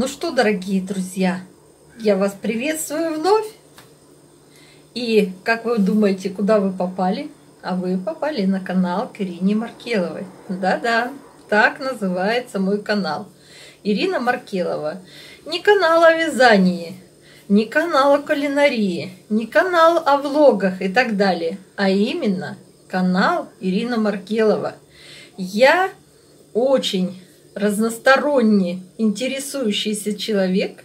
Ну что, дорогие друзья, я вас приветствую вновь. И как вы думаете, куда вы попали? А вы попали на канал к Ирине Маркеловой. Да-да, так называется мой канал. Ирина Маркелова. Не канал о вязании, не канал о кулинарии, не канал о влогах и так далее, а именно канал Ирина Маркелова. Я очень разносторонне интересующийся человек,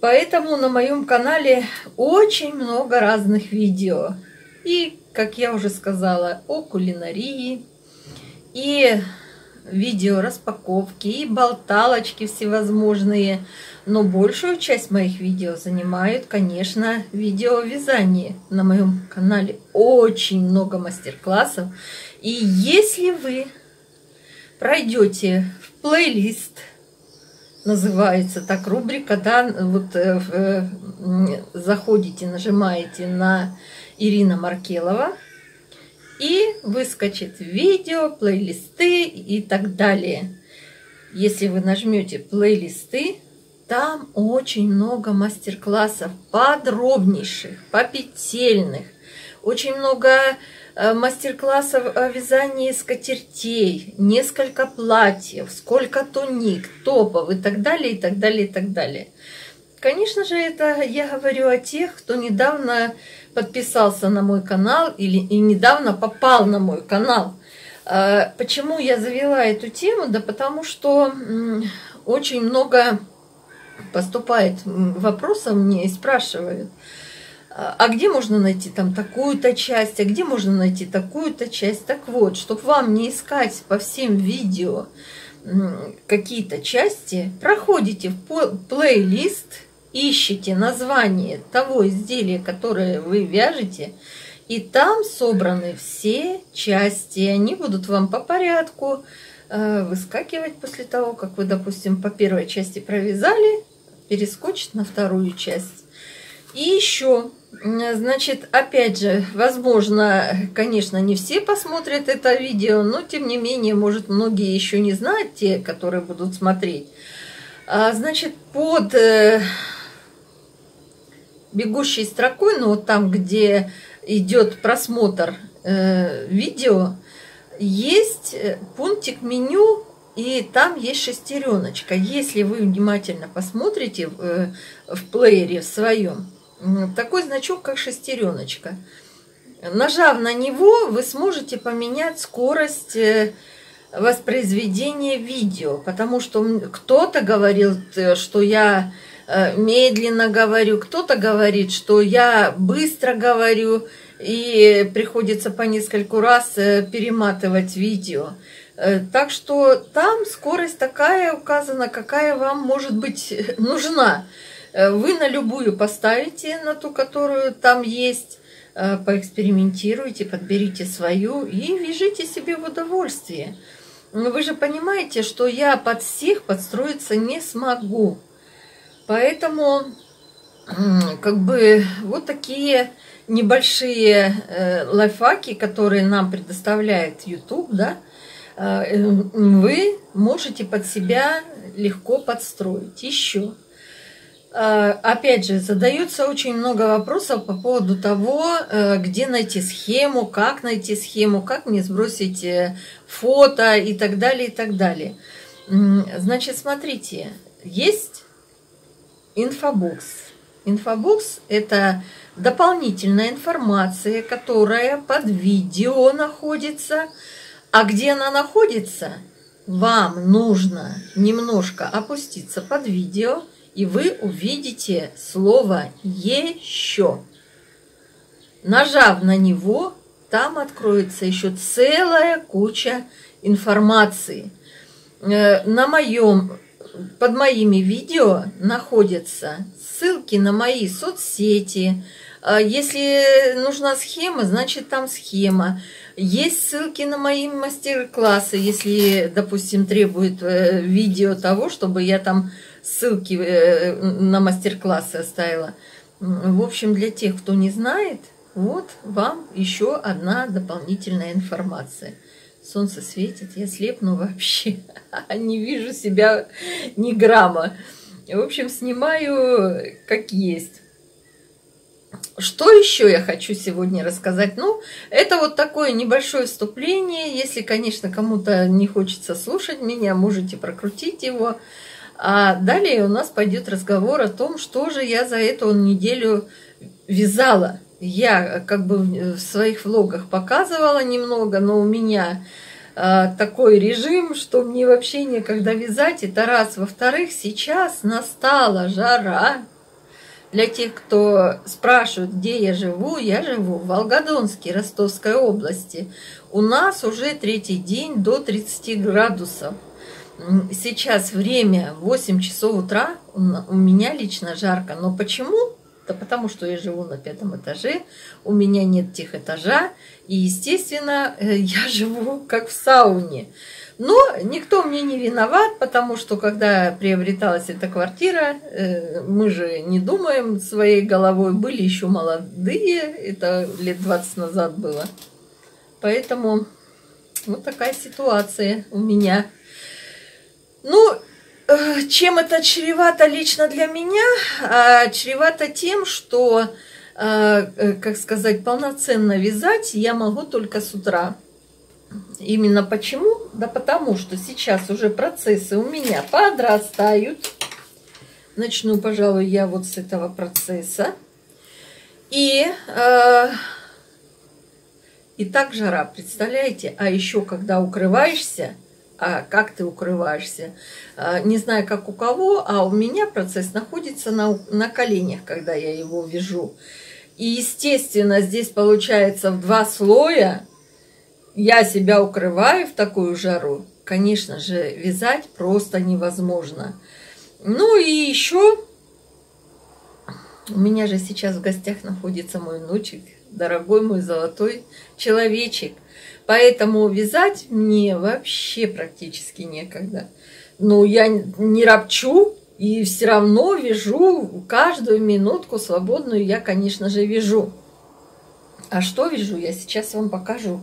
поэтому на моем канале очень много разных видео. И, как я уже сказала, о кулинарии, и видео распаковки, и болталочки всевозможные. Но большую часть моих видео занимают, конечно, видео вязание. На моем канале очень много мастер-классов. И если вы пройдете в плейлист, называется так рубрика, да, вот э, э, заходите, нажимаете на Ирина Маркелова, и выскочит видео, плейлисты и так далее. Если вы нажмете плейлисты, там очень много мастер-классов подробнейших, попетельных, очень много мастер-классов о вязании скатертей, несколько платьев, сколько туник, топов и так далее, и так далее, и так далее. Конечно же, это я говорю о тех, кто недавно подписался на мой канал или и недавно попал на мой канал. Э, почему я завела эту тему? Да потому что очень много поступает вопросов мне и спрашивают – а где можно найти там такую-то часть, а где можно найти такую-то часть. Так вот, чтобы вам не искать по всем видео какие-то части, проходите в плейлист, ищите название того изделия, которое вы вяжете, и там собраны все части, они будут вам по порядку э, выскакивать после того, как вы, допустим, по первой части провязали, перескочить на вторую часть. И еще Значит, опять же, возможно, конечно, не все посмотрят это видео, но тем не менее, может, многие еще не знают, те, которые будут смотреть. А, значит, под э, бегущей строкой, ну вот там, где идет просмотр э, видео, есть э, пунктик меню, и там есть шестереночка. Если вы внимательно посмотрите в, э, в плеере в своем, такой значок, как шестереночка. Нажав на него, вы сможете поменять скорость э, воспроизведения видео, потому что кто-то говорил, э, что я э, медленно говорю, кто-то говорит, что я быстро говорю, и приходится по нескольку раз перематывать видео. Так что там скорость такая указана, какая вам может быть нужна. Э, вы на любую поставите, на ту, которую там есть, э, поэкспериментируйте, подберите свою и вяжите себе в удовольствие. Вы же понимаете, что я под всех подстроиться не смогу. Поэтому как бы вот такие небольшие э, лайфхаки, которые нам предоставляет YouTube, да, вы можете под себя легко подстроить. Еще Э, опять же, задается очень много вопросов по поводу того, э, где найти схему, как найти схему, как мне сбросить э, фото и так далее, и так далее. Значит, смотрите, есть инфобокс. Инфобокс – это дополнительная информация, которая под видео находится. А где она находится? Вам нужно немножко опуститься под видео – и вы увидите слово «еще». Нажав на него, там откроется еще целая куча информации. Э, на моем, под моими видео находятся ссылки на мои соцсети. Э, если нужна схема, значит там схема. Есть ссылки на мои мастер-классы, если, допустим, требует э, видео того, чтобы я там ссылки э, на мастер-классы оставила. В общем, для тех, кто не знает, вот вам еще одна дополнительная информация. Солнце светит, я слепну вообще. Не вижу себя ни грамма. В общем, снимаю как есть. Что еще я хочу сегодня рассказать? Ну, это вот такое небольшое вступление. Если, конечно, кому-то не хочется слушать меня, можете прокрутить его. А далее у нас пойдет разговор о том, что же я за эту неделю вязала. Я как бы в своих влогах показывала немного, но у меня э, такой режим, что мне вообще некогда вязать. Это раз. Во-вторых, сейчас настала жара. Для тех, кто спрашивает, где я живу, я живу в Волгодонске, Ростовской области. У нас уже третий день до 30 градусов. Сейчас время 8 часов утра, у меня лично жарко. Но почему? Да потому что я живу на пятом этаже, у меня нет тех этажа, и, естественно, э, я живу как в сауне. Но никто мне не виноват, потому что когда приобреталась эта квартира, э, мы же не думаем своей головой, были еще молодые, это лет 20 назад было. Поэтому вот такая ситуация у меня. Ну, э, чем это чревато лично для меня? А, чревато тем, что, э, как сказать, полноценно вязать я могу только с утра. Именно почему? Да потому что сейчас уже процессы у меня подрастают. Начну, пожалуй, я вот с этого процесса. И, э, и так жара, представляете? А еще когда укрываешься, а как ты укрываешься? А, не знаю, как у кого, а у меня процесс находится на, на коленях, когда я его вяжу. И, естественно, здесь получается в два слоя я себя укрываю в такую жару, конечно же, вязать просто невозможно. Ну и еще у меня же сейчас в гостях находится мой внучек, дорогой мой золотой человечек. Поэтому вязать мне вообще практически некогда. Но я не ропчу и все равно вяжу каждую минутку свободную я, конечно же, вяжу. А что вяжу, я сейчас вам покажу.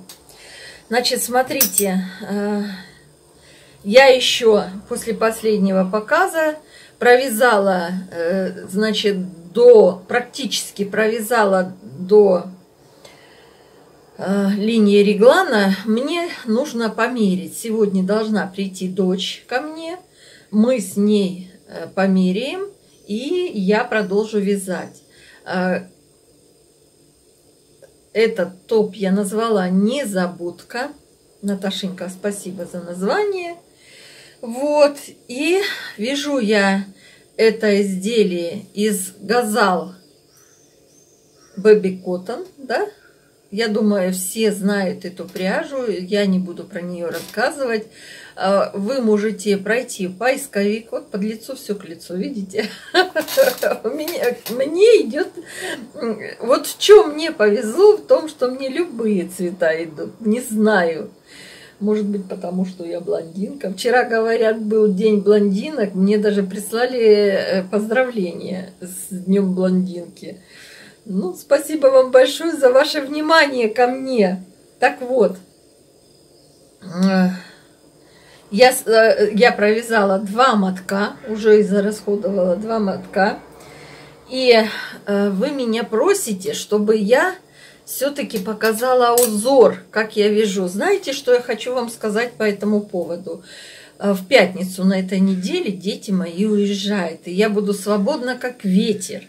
Значит, смотрите, э, я еще после последнего показа провязала, э, значит, до, практически провязала до линии реглана. Мне нужно померить. Сегодня должна прийти дочь ко мне. Мы с ней померяем, и я продолжу вязать. Этот топ я назвала «Незабудка». Наташенька, спасибо за название. Вот, и вяжу я это изделие из газал Baby Cotton, да? Я думаю, все знают эту пряжу, я не буду про нее рассказывать. А, вы можете пройти поисковик, вот под лицо все к лицу, видите? Мне идет, вот в чем мне повезло, в том, что мне любые цвета идут, не знаю. Может быть, потому что я блондинка. Вчера, говорят, был день блондинок, мне даже прислали э, поздравления с днем блондинки. Ну, спасибо вам большое за ваше внимание ко мне. Так вот, я, э, я провязала два мотка, уже израсходовала два мотка. И э, вы меня просите, чтобы я все-таки показала узор, как я вяжу. Знаете, что я хочу вам сказать по этому поводу? Э, в пятницу на этой неделе дети мои уезжают, и я буду свободна, как ветер.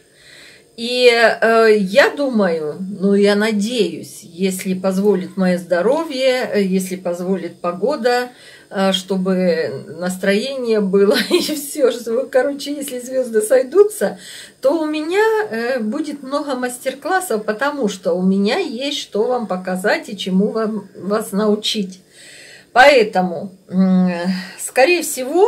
И э, я думаю, ну я надеюсь, если позволит мое здоровье, если позволит погода, э, чтобы настроение было и все, что, короче, если звезды сойдутся, то у меня э, будет много мастер-классов, потому что у меня есть что вам показать и чему вам, вас научить. Поэтому, э, скорее всего,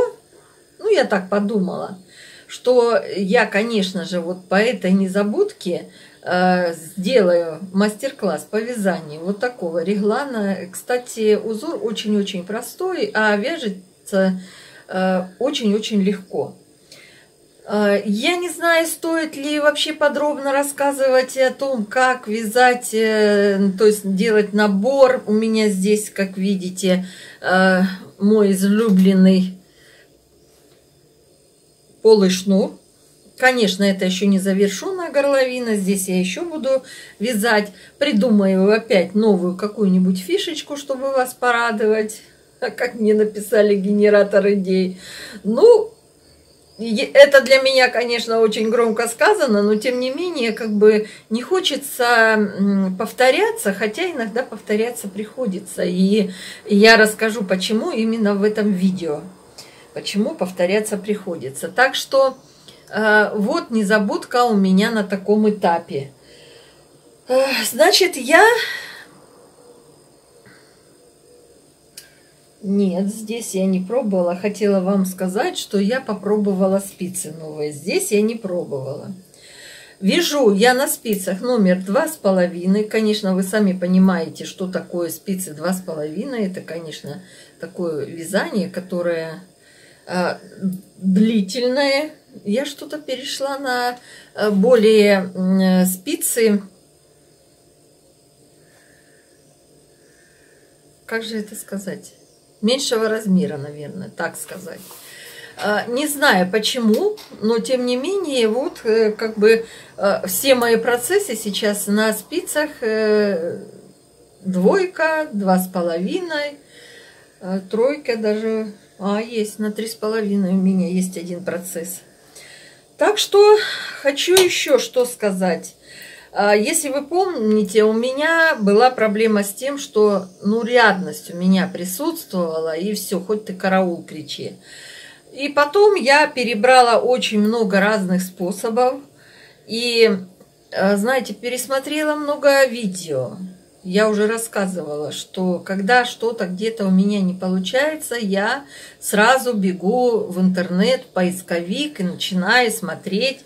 ну я так подумала – что я, конечно же, вот по этой незабудке э, сделаю мастер-класс по вязанию вот такого реглана. Кстати, узор очень-очень простой, а вяжется э, очень-очень легко. Э, я не знаю, стоит ли вообще подробно рассказывать о том, как вязать, э, то есть делать набор. У меня здесь, как видите, э, мой излюбленный полый шнур. Конечно, это еще не завершенная горловина. Здесь я еще буду вязать. Придумаю опять новую какую-нибудь фишечку, чтобы вас порадовать. Как мне написали генератор идей. Ну, это для меня, конечно, очень громко сказано, но тем не менее, как бы не хочется повторяться, хотя иногда повторяться приходится. И я расскажу, почему именно в этом видео. Почему повторяться приходится. Так что Э, вот незабудка у меня на таком этапе. Э, значит, я... Нет, здесь я не пробовала. Хотела вам сказать, что я попробовала спицы новые. Здесь я не пробовала. Вяжу я на спицах номер два с половиной. Конечно, вы сами понимаете, что такое спицы два с половиной. Это, конечно, такое вязание, которое длительное, я что-то перешла на э, более э, спицы. Как же это сказать? Меньшего размера, наверное, так сказать. Не знаю почему, но тем не менее, вот э, как бы все мои процессы сейчас на спицах двойка, два с половиной, тройка даже, а есть на три с половиной у меня есть один процесс. Так что хочу еще что сказать. А, если вы помните, у меня была проблема с тем, что ну, рядность у меня присутствовала, и все, хоть ты караул кричи. И потом я перебрала очень много разных способов, и, а, знаете, пересмотрела много видео. Я уже рассказывала, что когда что-то где-то у меня не получается, я сразу бегу в интернет, поисковик и начинаю смотреть,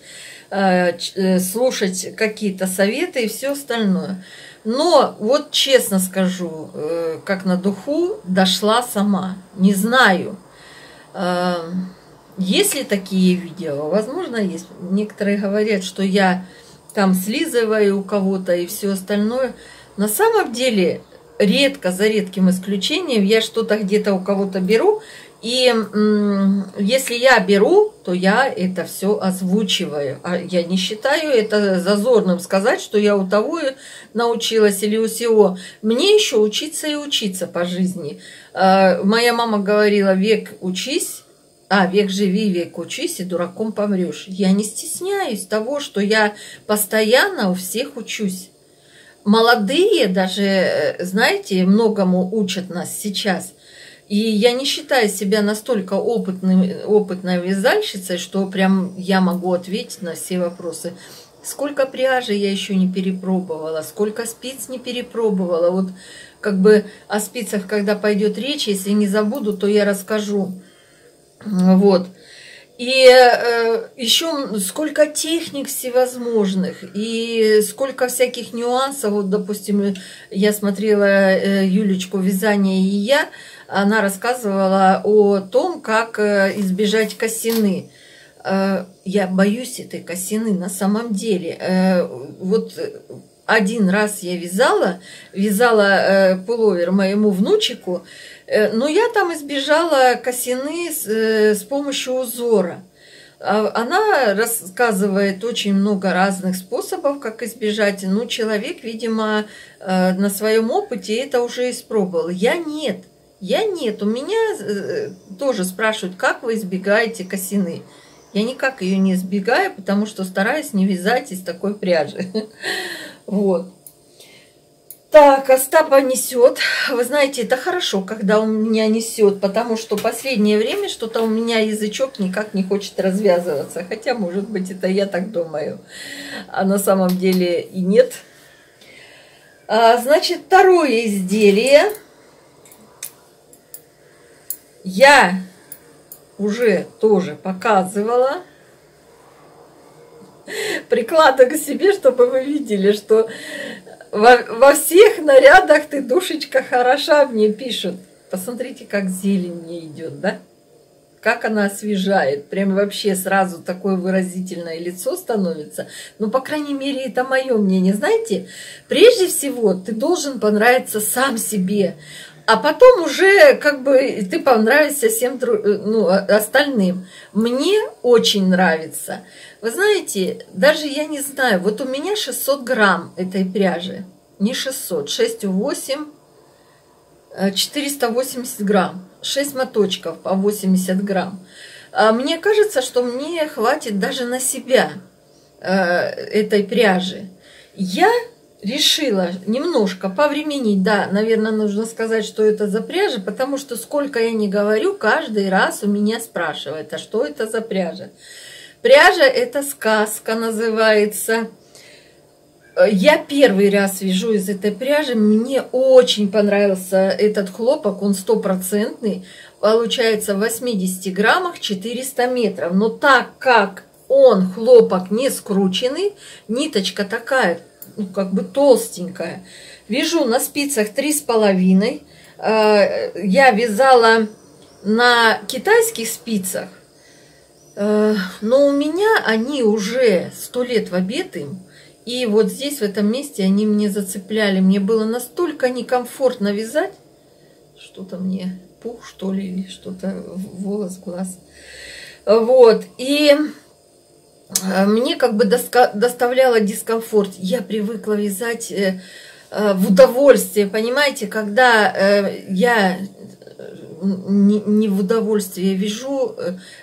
э, э, слушать какие-то советы и все остальное. Но вот честно скажу, э, как на духу, дошла сама. Не знаю. Есть ли такие видео? Возможно, есть. Некоторые говорят, что я там слизываю у кого-то и все остальное – на самом деле, редко, за редким исключением, я что-то где-то у кого-то беру, и если я беру, то я это все озвучиваю. А я не считаю это зазорным сказать, что я у того научилась или у сего. Мне еще учиться и учиться по жизни. А, моя мама говорила, век учись, а, век живи, век учись, и дураком помрешь. Я не стесняюсь того, что я постоянно у всех учусь молодые даже, э, знаете, многому учат нас сейчас. И я не считаю себя настолько опытным, опытной вязальщицей, что прям я могу ответить на все вопросы. Сколько пряжи я еще не перепробовала, сколько спиц не перепробовала. Вот как бы о спицах, когда пойдет речь, если не забуду, то я расскажу. Вот. И э, еще сколько техник всевозможных, и сколько всяких нюансов. Вот, допустим, я смотрела э, Юлечку «Вязание и я», она рассказывала о том, как э, избежать косины. Э, я боюсь этой косины на самом деле. Э, вот один раз я вязала, вязала э, пуловер моему внучику, Э, но я там избежала косины с, э, с помощью узора. А, она рассказывает очень много разных способов, как избежать. Ну, человек, видимо, э, на своем опыте это уже испробовал. Я нет. Я нет. У меня тоже спрашивают, как вы избегаете косины. Я никак ее не избегаю, потому что стараюсь не вязать из такой пряжи. Вот. Так, Остапа несет. Вы знаете, это хорошо, когда у меня несет, потому что последнее время что-то у меня язычок никак не хочет развязываться. Хотя, может быть, это я так думаю. А на самом деле и нет. А, значит, второе изделие. Я уже тоже показывала. Прикладываю к себе, чтобы вы видели, что во, во всех нарядах ты, душечка, хороша, мне пишут. Посмотрите, как зелень мне идет, да? как она освежает. Прям вообще сразу такое выразительное лицо становится. Ну, по крайней мере, это мое мнение. Знаете, прежде всего ты должен понравиться сам себе. А потом уже как бы ты понравишься всем ну, остальным. Мне очень нравится. Вы знаете, даже я не знаю, вот у меня 600 грамм этой пряжи. Не 600, 6,8, 480 грамм. 6 моточков по 80 грамм. А мне кажется, что мне хватит даже на себя э, этой пряжи. Я решила немножко повременить. Да, наверное, нужно сказать, что это за пряжа, потому что сколько я не говорю, каждый раз у меня спрашивают, а что это за пряжа? Пряжа – это сказка называется. Я первый раз вяжу из этой пряжи. Мне очень понравился этот хлопок, он стопроцентный. Получается в 80 граммах 400 метров. Но так как он хлопок не скрученный, ниточка такая ну, как бы толстенькая. Вяжу на спицах три с половиной. Э, я вязала на китайских спицах, э, но у меня они уже сто лет в обед им. И вот здесь, в этом месте, они мне зацепляли. Мне было настолько некомфортно вязать. Что-то мне пух, что ли, или что-то волос, глаз. Вот. И мне как бы доставляло дискомфорт. Я привыкла вязать э, э, в удовольствие, понимаете, когда я не в удовольствие вяжу,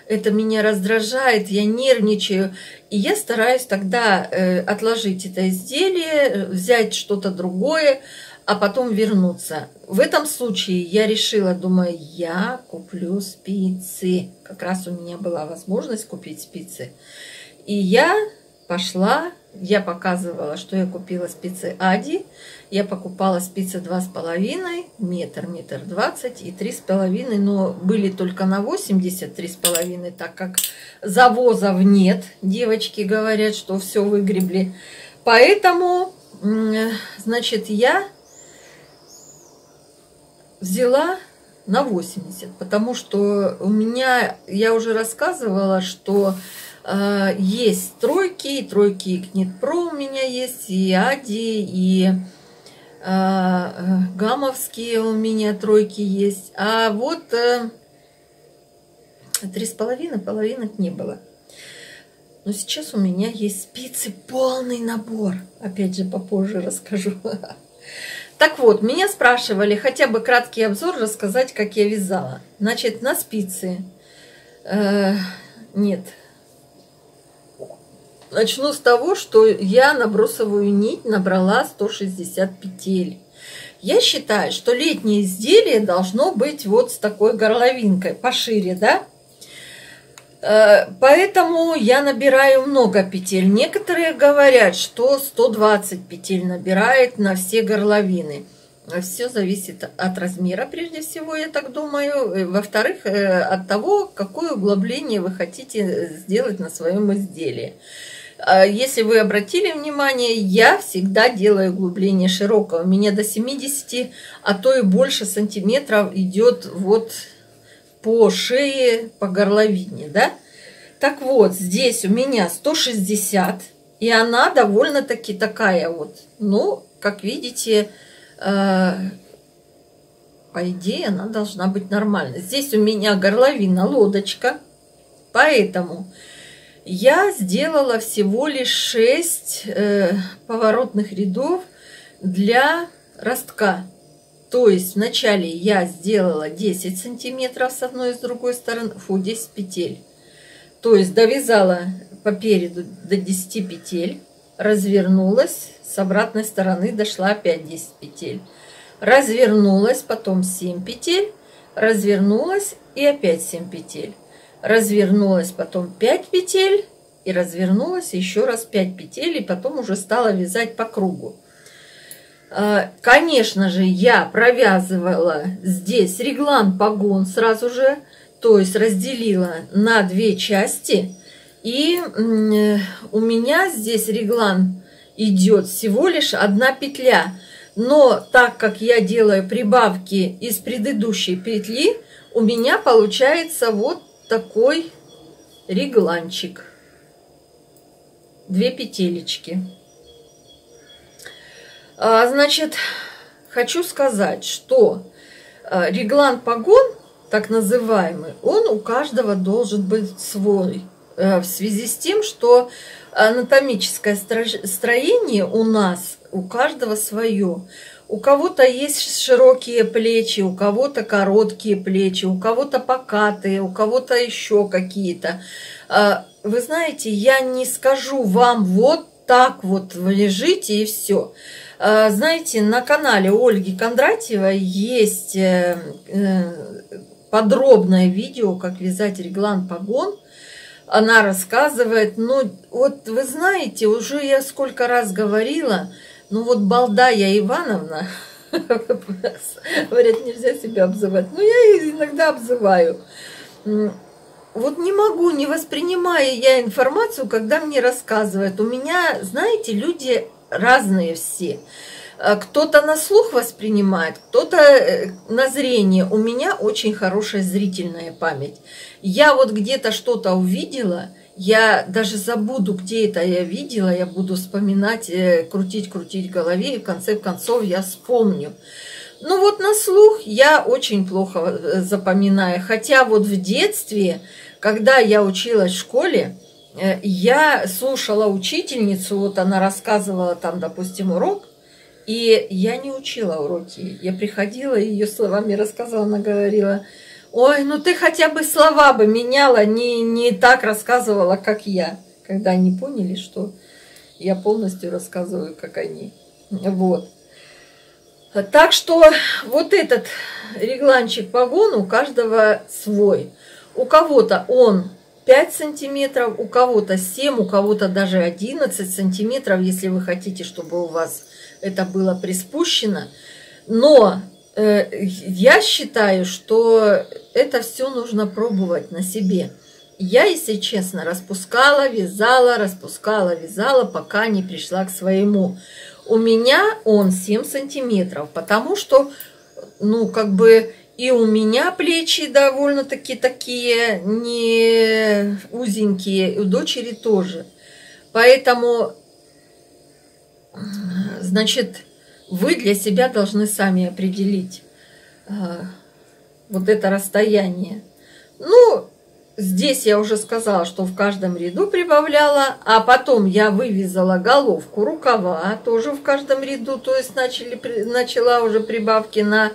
это меня раздражает, я нервничаю, и я стараюсь тогда отложить это изделие, взять что-то другое, а потом вернуться. В этом случае я решила, думаю, я куплю спицы. Как раз у меня была возможность купить спицы. И я пошла, я показывала, что я купила спицы Ади. Я покупала спицы два с половиной, метр, метр двадцать и три с половиной, но были только на 80 три с половиной, так как завозов нет. Девочки говорят, что все выгребли. Поэтому, значит, я взяла на 80, потому что у меня, я уже рассказывала, что есть тройки, и тройки и Книтпро у меня есть, и Ади, и а, гамовские у меня тройки есть. А вот э, три с половиной половинок не было. Но сейчас у меня есть спицы, полный набор. Опять же, попозже расскажу. Так вот, меня спрашивали хотя бы краткий обзор рассказать, как я вязала. Значит, на спицы. Э, нет, Начну с того, что я на бросовую нить набрала 160 петель. Я считаю, что летнее изделие должно быть вот с такой горловинкой, пошире, да? Э, поэтому я набираю много петель. Некоторые говорят, что 120 петель набирает на все горловины. Все зависит от размера, прежде всего, я так думаю. Во-вторых, э, от того, какое углубление вы хотите сделать на своем изделии. А если вы обратили внимание, я всегда делаю углубление широкое. У меня до 70, а то и больше сантиметров идет вот по шее, по горловине, да? Так вот, здесь у меня 160, и она довольно-таки такая вот. Ну, как видите, э, по идее, она должна быть нормальной. Здесь у меня горловина лодочка, поэтому я сделала всего лишь 6 э, поворотных рядов для ростка. То есть вначале я сделала 10 сантиметров с одной и с другой стороны, фу, 10 петель. То есть довязала по переду до 10 петель, развернулась, с обратной стороны дошла опять 10 петель. Развернулась, потом 7 петель, развернулась и опять 7 петель развернулась потом 5 петель и развернулась еще раз 5 петель, и потом уже стала вязать по кругу. А, конечно же, я провязывала здесь реглан погон сразу же, то есть разделила на две части. И у меня здесь реглан идет всего лишь одна петля. Но так как я делаю прибавки из предыдущей петли, у меня получается вот такой регланчик. Две петелечки. А, значит, хочу сказать, что а, реглан погон, так называемый, он у каждого должен быть свой. А, в связи с тем, что анатомическое строение у нас у каждого свое. У кого-то есть широкие плечи, у кого-то короткие плечи, у кого-то покатые, у кого-то еще какие-то. А, вы знаете, я не скажу вам вот так вот лежите и все. А, знаете, на канале Ольги Кондратьевой есть э, э, подробное видео, как вязать реглан погон. Она рассказывает, ну вот вы знаете, уже я сколько раз говорила, ну вот балда я Ивановна, говорят, нельзя себя обзывать. Ну, я иногда обзываю. Вот не могу, не воспринимаю я информацию, когда мне рассказывают. У меня, знаете, люди разные все. Э, кто-то на слух воспринимает, кто-то э, на зрение. У меня очень хорошая зрительная память. Я вот где-то что-то увидела – я даже забуду, где это я видела, я буду вспоминать, э, крутить, крутить в голове, и в конце концов я вспомню. Ну вот на слух я очень плохо э, запоминаю. Хотя вот в детстве, когда я училась в школе, э, я слушала учительницу, вот она рассказывала там, допустим, урок, и я не учила уроки. Я приходила, ее словами рассказывала, она говорила – Ой, ну ты хотя бы слова бы меняла, не, не так рассказывала, как я. Когда они поняли, что я полностью рассказываю, как они. Вот. Так что вот этот регланчик погон у каждого свой. У кого-то он 5 сантиметров, у кого-то 7, у кого-то даже 11 сантиметров, если вы хотите, чтобы у вас это было приспущено. Но я считаю, что это все нужно пробовать на себе. Я, если честно, распускала, вязала, распускала, вязала, пока не пришла к своему. У меня он 7 сантиметров, потому что, ну, как бы и у меня плечи довольно-таки такие не узенькие, и у дочери тоже. Поэтому, значит, вы для себя должны сами определить э, вот это расстояние. Ну, здесь я уже сказала, что в каждом ряду прибавляла, а потом я вывязала головку, рукава тоже в каждом ряду, то есть начали, начала уже прибавки на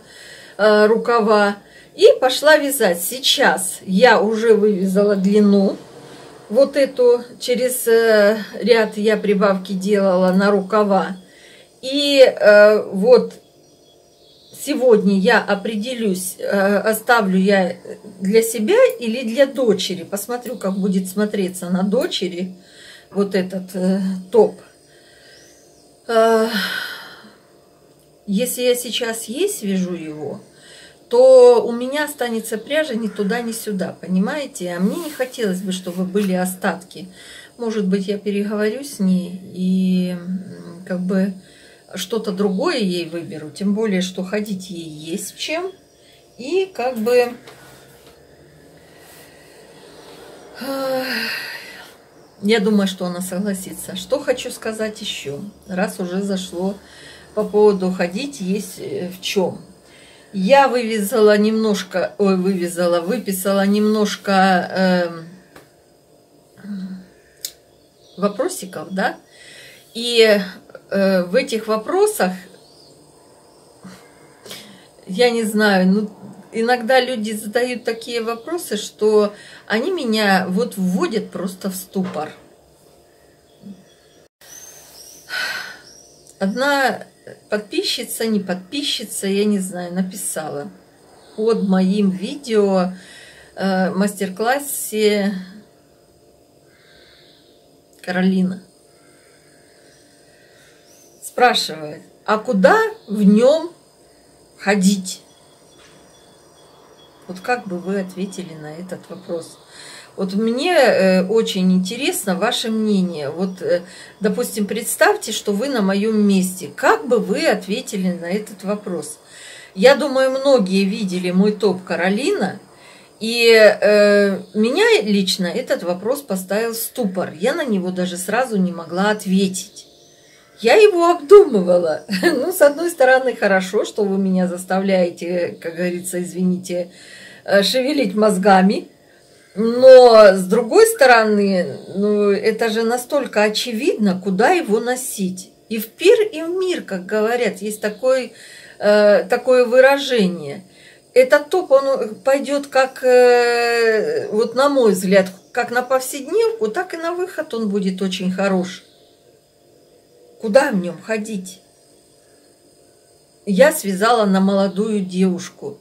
э, рукава. И пошла вязать. Сейчас я уже вывязала длину. Вот эту через э, ряд я прибавки делала на рукава. И э, вот сегодня я определюсь, э, оставлю я для себя или для дочери. Посмотрю, как будет смотреться на дочери вот этот э, топ. Э, если я сейчас есть вяжу его, то у меня останется пряжа ни туда, ни сюда, понимаете? А мне не хотелось бы, чтобы были остатки. Может быть, я переговорю с ней и как бы что-то другое ей выберу, тем более, что ходить ей есть чем. И как бы... Я думаю, что она согласится. Что хочу сказать еще, раз уже зашло по поводу ходить есть э, в чем. Я вывязала немножко, ой, вывязала, выписала немножко э, вопросиков, да, и э, в этих вопросах, я не знаю, ну, иногда люди задают такие вопросы, что они меня вот вводят просто в ступор. Одна подписчица, не подписчица, я не знаю, написала под моим видео э, мастер-классе Каролина спрашивает, а куда в нем ходить? Вот как бы вы ответили на этот вопрос? Вот мне э, очень интересно ваше мнение. Вот, э, допустим, представьте, что вы на моем месте. Как бы вы ответили на этот вопрос? Я думаю, многие видели мой топ Каролина, И э, меня лично этот вопрос поставил в ступор. Я на него даже сразу не могла ответить. Я его обдумывала. Ну, с одной стороны, хорошо, что вы меня заставляете, как говорится, извините, э, шевелить мозгами. Но с другой стороны, ну, это же настолько очевидно, куда его носить. И в пир, и в мир, как говорят, есть такой, э, такое выражение. Этот топ, он пойдет как, э, вот на мой взгляд, как на повседневку, так и на выход он будет очень хорош. Куда в нем ходить? Я связала на молодую девушку,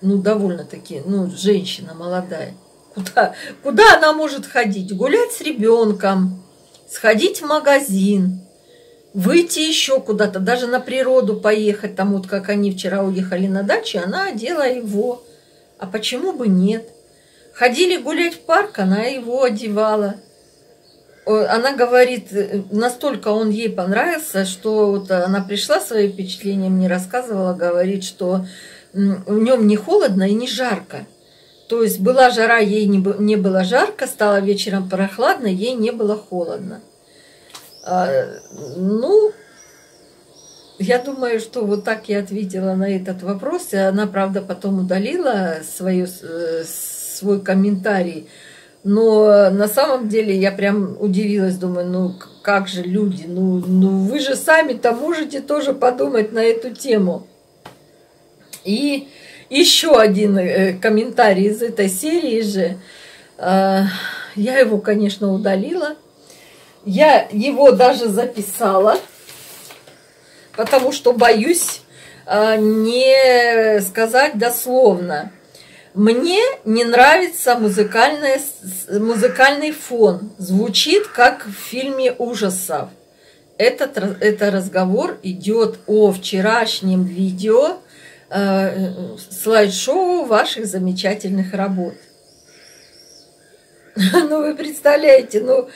ну, довольно-таки, ну, женщина молодая. Куда, куда она может ходить? Гулять с ребенком, сходить в магазин, выйти еще куда-то, даже на природу поехать. Там вот как они вчера уехали на дачу, она одела его. А почему бы нет? Ходили гулять в парк, она его одевала. Она говорит, настолько он ей понравился, что вот она пришла свои впечатления мне рассказывала, говорит, что в нем не холодно и не жарко. То есть была жара, ей не, не было жарко, стало вечером прохладно, ей не было холодно. А, ну, я думаю, что вот так я ответила на этот вопрос. И она, правда, потом удалила свою, э, свой комментарий. Но на самом деле я прям удивилась, думаю, ну как же люди, ну, ну вы же сами-то можете тоже подумать на эту тему. И еще один э, комментарий из этой серии же. А, я его, конечно, удалила. Я его даже записала, потому что боюсь а, не сказать дословно. Мне не нравится музыкальный, музыкальный фон. Звучит как в фильме ужасов. Этот, это разговор идет о вчерашнем видео Э, слайд-шоу ваших замечательных работ. Ну, вы представляете, ну,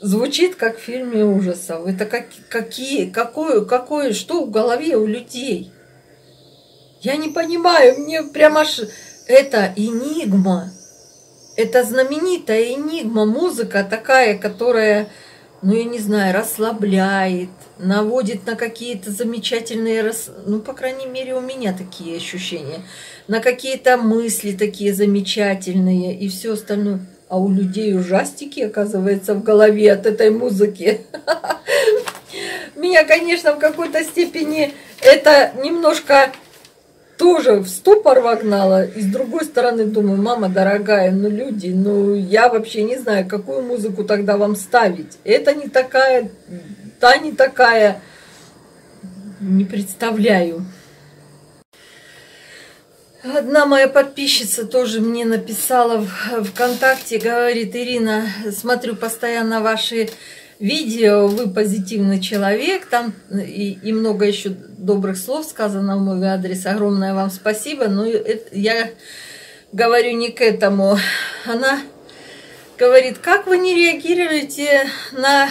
звучит как в фильме ужасов. Это как, какие, какое, какое, что в голове у людей? Я не понимаю, мне прямо аж... Это энигма. Это знаменитая энигма, музыка такая, которая ну, я не знаю, расслабляет, наводит на какие-то замечательные, рас... ну, по крайней мере, у меня такие ощущения, на какие-то мысли такие замечательные и все остальное. А у людей ужастики, оказывается, в голове от этой музыки. Меня, конечно, в какой-то степени это немножко тоже в ступор вогнала. И с другой стороны думаю, мама дорогая, ну люди, ну я вообще не знаю, какую музыку тогда вам ставить. Это не такая, та не такая, не представляю. Одна моя подписчица тоже мне написала в ВКонтакте, говорит, Ирина, смотрю постоянно ваши видео, вы позитивный человек, там и, и много еще добрых слов сказано в мой адрес. Огромное вам спасибо. Но это, я говорю не к этому. Она говорит, как вы не реагируете на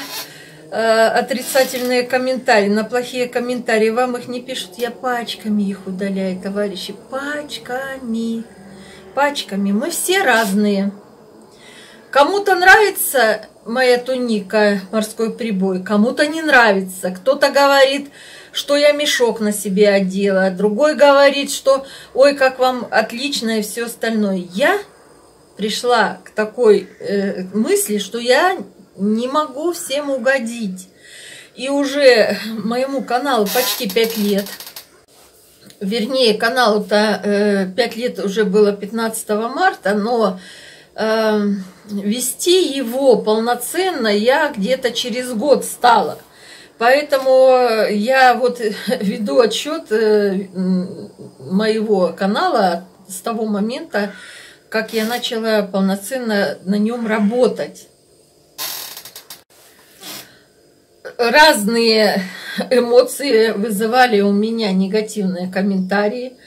э, отрицательные комментарии, на плохие комментарии? Вам их не пишут, я пачками их удаляю, товарищи, пачками, пачками. Мы все разные. Кому-то нравится моя туника морской прибой, кому-то не нравится. Кто-то говорит, что я мешок на себе одела, другой говорит, что ой, как вам отлично и все остальное. Я пришла к такой э, мысли, что я не могу всем угодить. И уже моему каналу почти пять лет. Вернее, каналу-то э, 5 лет уже было 15 марта, но э, вести его полноценно я где-то через год стала. Поэтому я вот веду отчет э, моего канала с того момента, как я начала полноценно на нем работать. Разные эмоции вызывали у меня негативные комментарии –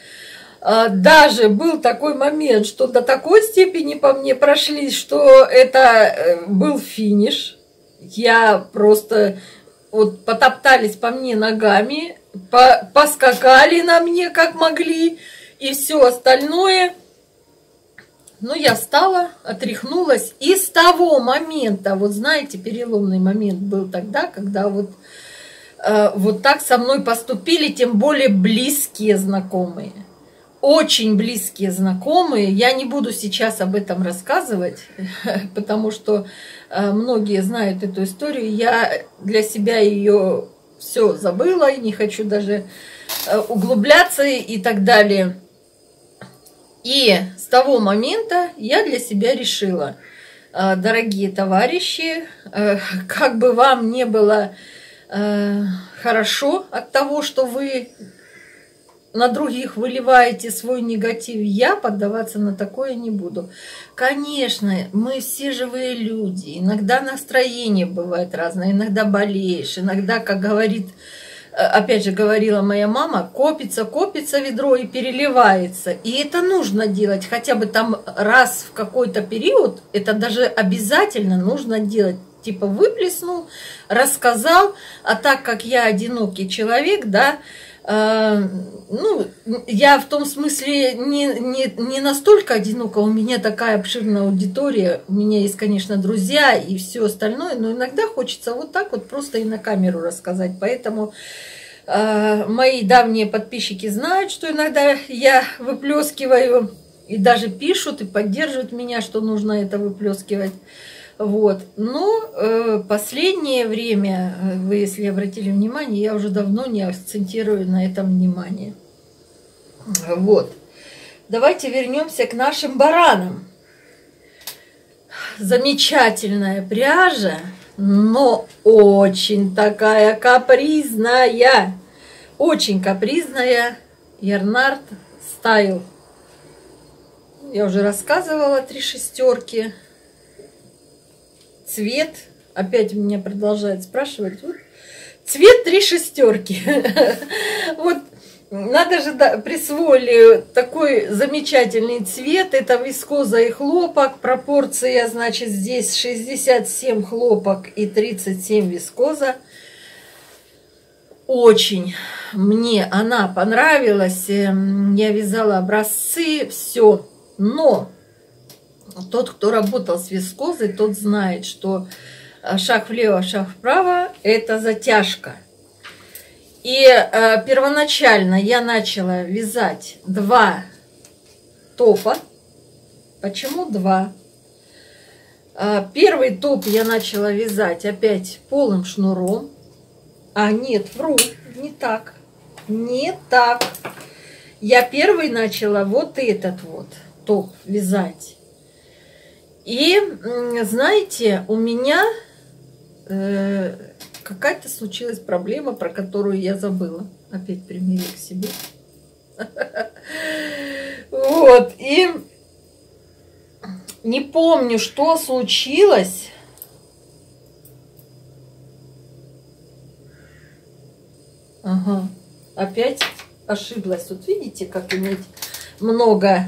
даже был такой момент, что до такой степени по мне прошлись, что это э, был финиш. Я просто вот потоптались по мне ногами, по, поскакали на мне как могли, и все остальное. Ну, я встала, отряхнулась, и с того момента, вот знаете, переломный момент был тогда, когда вот, э, вот так со мной поступили, тем более близкие знакомые. Очень близкие знакомые. Я не буду сейчас об этом рассказывать, потому что э, многие знают эту историю. Я для себя ее все забыла и не хочу даже э, углубляться и так далее. И с того момента я для себя решила, э, дорогие товарищи, как бы вам не было хорошо от того, что вы на других выливаете свой негатив, я поддаваться на такое не буду. Конечно, мы все живые люди, иногда настроение бывает разное, иногда болеешь, иногда, как говорит Э, опять же говорила моя мама, копится, копится ведро и переливается. И это нужно делать хотя бы там раз в какой-то период, это даже обязательно нужно делать. Типа выплеснул, рассказал, а так как я одинокий человек, да, ну, я в том смысле не, не, не настолько одинока, у меня такая обширная аудитория, у меня есть, конечно, друзья и все остальное, но иногда хочется вот так вот просто и на камеру рассказать. Поэтому э, мои давние подписчики знают, что иногда я выплескиваю, и даже пишут и поддерживают меня, что нужно это выплескивать. Вот. Но э, последнее время, э, вы если обратили внимание, я уже давно не акцентирую на этом внимание. Вот. Давайте вернемся к нашим баранам. Замечательная пряжа, но очень такая капризная. Очень капризная. Ярнард стайл. Я уже рассказывала три шестерки. Цвет. Опять меня продолжает спрашивать. Цвет три шестерки. Вот надо же присвоили такой замечательный цвет. Это вискоза и хлопок. Пропорция, значит, здесь 67 хлопок и 37 вискоза. Очень мне она понравилась. Эм, я вязала образцы, все. Но тот, кто работал с вискозой, тот знает, что э, шаг влево, шаг вправо – это затяжка. И э, первоначально я начала вязать два топа. Почему два? Э, первый топ я начала вязать опять полым шнуром. А нет, вру, не так. Не так. Я первый начала вот этот вот топ вязать. И, знаете, у меня... Э, какая-то случилась проблема, про которую я забыла. Опять примери к себе. Вот, и не помню, что случилось. Ага, опять ошиблась. Вот видите, как иметь много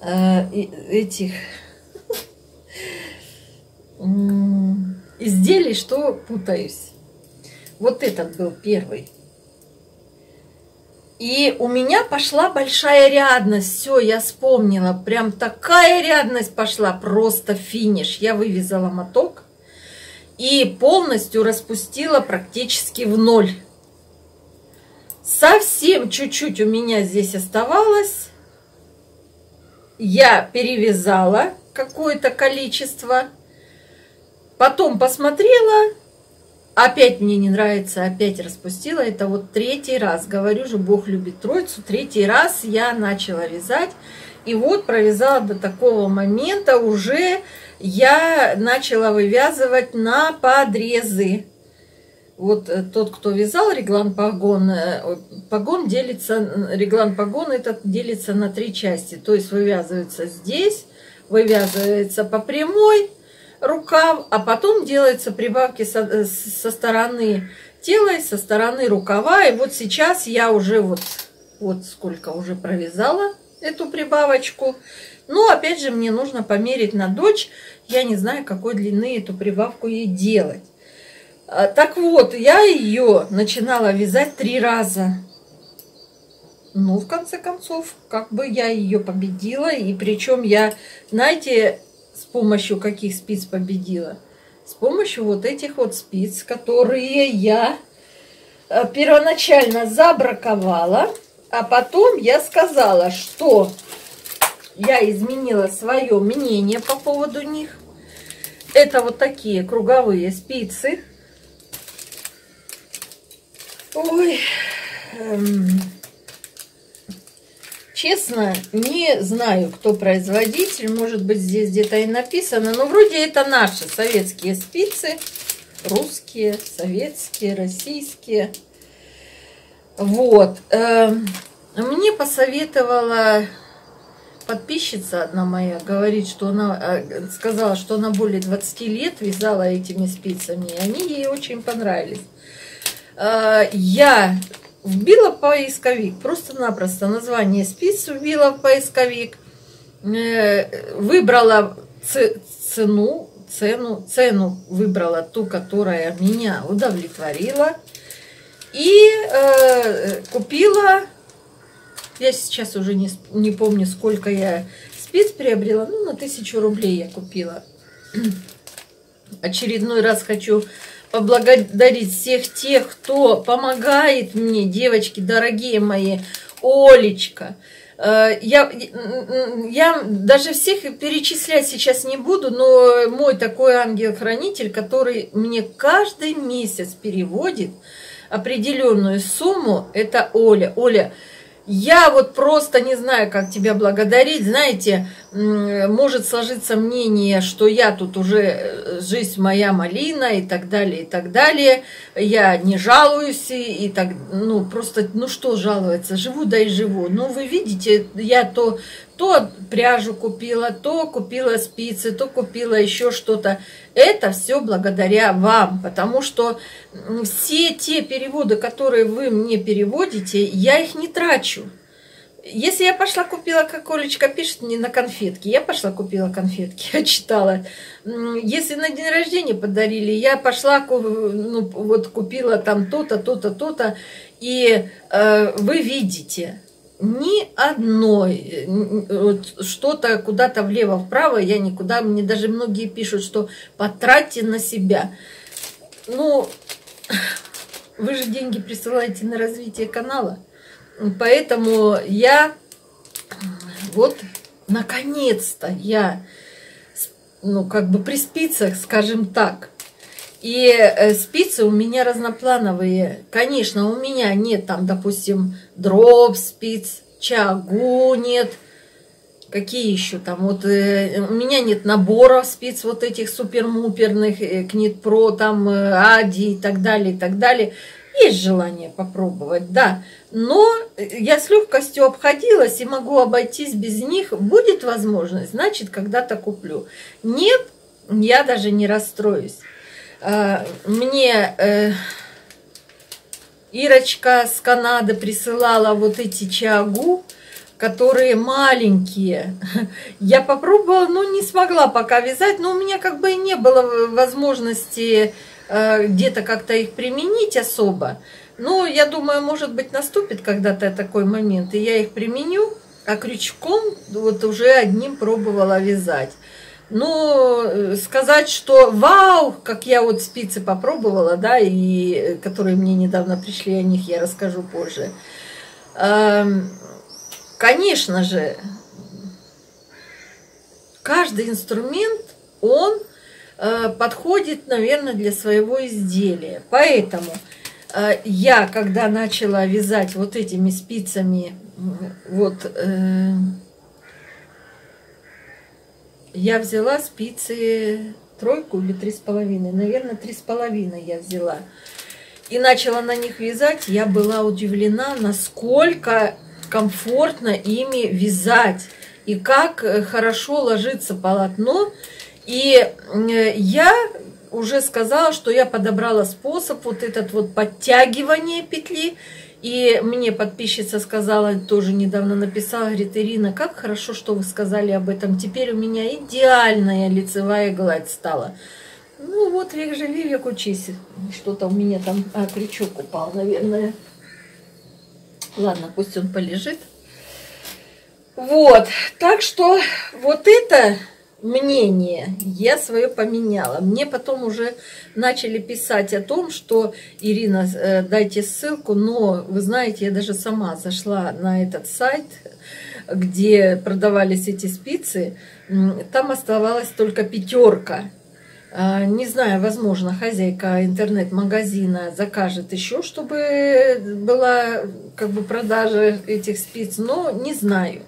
э, этих изделий, что путаюсь. Вот этот был первый. И у меня пошла большая рядность. Все, я вспомнила. Прям такая рядность пошла. Просто финиш. Я вывязала моток. И полностью распустила практически в ноль. Совсем чуть-чуть у меня здесь оставалось. Я перевязала какое-то количество. Потом посмотрела, опять мне не нравится, опять распустила. Это вот третий раз. Говорю же, Бог любит троицу. Третий раз я начала вязать. И вот провязала до такого момента уже я начала вывязывать на подрезы. Вот э, тот, кто вязал реглан погон, э, погон делится, реглан погон этот делится на три части. То есть вывязывается здесь, вывязывается по прямой, рукав, а потом делаются прибавки со, э, со стороны тела и со стороны рукава. И вот сейчас я уже вот, вот сколько уже провязала эту прибавочку. Но опять же мне нужно померить на дочь. Я не знаю, какой длины эту прибавку ей делать. А, так вот, я ее начинала вязать три раза. ну, в конце концов, как бы я ее победила. И причем я, знаете, с помощью каких спиц победила? С помощью вот этих вот спиц, которые я э, первоначально забраковала, а потом я сказала, что я изменила свое мнение по поводу них. Это вот такие круговые спицы. Ой, эм, Честно, не знаю, кто производитель. Может быть, здесь где-то и написано. Но вроде это наши советские спицы. Русские, советские, российские. Вот. Эм, мне посоветовала подписчица одна моя. Говорит, что она э, сказала, что она более 20 лет вязала этими спицами. И они ей очень понравились. Э, я вбила поисковик, просто-напросто название спиц вбила в поисковик, э, выбрала цену, цену, цену выбрала ту, которая меня удовлетворила, и э, купила, я сейчас уже не, не помню, сколько я спиц приобрела, ну, на тысячу рублей я купила. Очередной раз хочу поблагодарить всех тех, кто помогает мне, девочки, дорогие мои, Олечка. Э, я, я даже всех перечислять сейчас не буду, но мой такой ангел-хранитель, который мне каждый месяц переводит определенную сумму, это Оля. Оля, я вот просто не знаю, как тебя благодарить. Знаете, может сложиться мнение, что я тут уже э, жизнь моя малина и так далее, и так далее. Я не жалуюсь и, и так, ну просто, ну что жаловаться, живу да и живу. Ну вы видите, я то то пряжу купила, то купила спицы, то купила еще что-то. Это все благодаря вам, потому что все те переводы, которые вы мне переводите, я их не трачу. Если я пошла купила, как Олечка пишет, не на конфетки, я пошла купила конфетки, я читала. Если на день рождения подарили, я пошла, ну, вот купила там то-то, то-то, то-то, и э, вы видите, ни одной что-то куда-то влево-вправо я никуда, мне даже многие пишут, что потратьте на себя. Ну, вы же деньги присылаете на развитие канала, поэтому я вот наконец-то я ну как бы при спицах, скажем так, и э, спицы у меня разноплановые. Конечно, у меня нет там, допустим, дроб спиц, чагу нет. Какие еще там? Вот э, у меня нет наборов спиц вот этих супермуперных, э, Книт-Про, там, э, Ади и так далее, и так далее. Есть желание попробовать, да. Но я с легкостью обходилась и могу обойтись без них. Будет возможность, значит, когда-то куплю. Нет, я даже не расстроюсь. Э, мне э, Ирочка с Канады присылала вот эти чагу, которые маленькие. Я попробовала, но не смогла пока вязать, но у меня как бы и не было возможности э, где-то как-то их применить особо. Но я думаю, может быть, наступит когда-то такой момент, и я их применю, а крючком вот уже одним пробовала вязать. Но э, сказать, что вау, как я вот спицы попробовала, да, и э, которые мне недавно пришли, о них я расскажу позже. Эм, конечно же, каждый инструмент, он э, подходит, наверное, для своего изделия. Поэтому я, когда начала вязать вот этими спицами, вот я взяла спицы тройку или три с половиной. Наверное, три с половиной я взяла. И начала на них вязать. Я была удивлена, насколько комфортно ими вязать. И как э, хорошо ложится полотно. И э, я уже сказала, что я подобрала способ вот этот вот подтягивание петли. И мне подписчица сказала, тоже недавно написала, говорит, Ирина, как хорошо, что вы сказали об этом. Теперь у меня идеальная лицевая гладь стала. Ну вот, век живи, век учись. Что-то у меня там, а, крючок упал, наверное. Ладно, пусть он полежит. Вот, так что вот это мнение я свое поменяла. Мне потом уже начали писать о том, что Ирина, э, дайте ссылку, но вы знаете, я даже сама зашла на этот сайт, где продавались эти спицы, там оставалась только пятерка. А, не знаю, возможно, хозяйка интернет-магазина закажет еще, чтобы была как бы продажа этих спиц, но не знаю.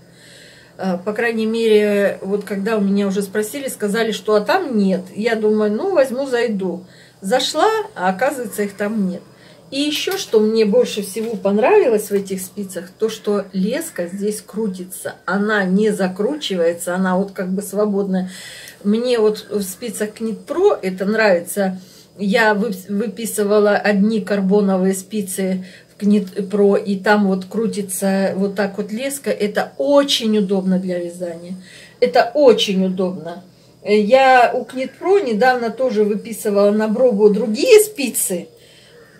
Э, по крайней мере, вот когда у меня уже спросили, сказали, что а там нет. Я думаю, ну возьму, зайду. Зашла, а оказывается их там нет. И еще, что мне больше всего понравилось в этих спицах, то, что леска здесь крутится. Она не закручивается, она вот как бы свободная. Мне вот в спицах Knit Pro это нравится. Я выписывала одни карбоновые спицы Про, и там вот крутится вот так вот леска. Это очень удобно для вязания. Это очень удобно. Я у Knit недавно тоже выписывала на бробу другие спицы.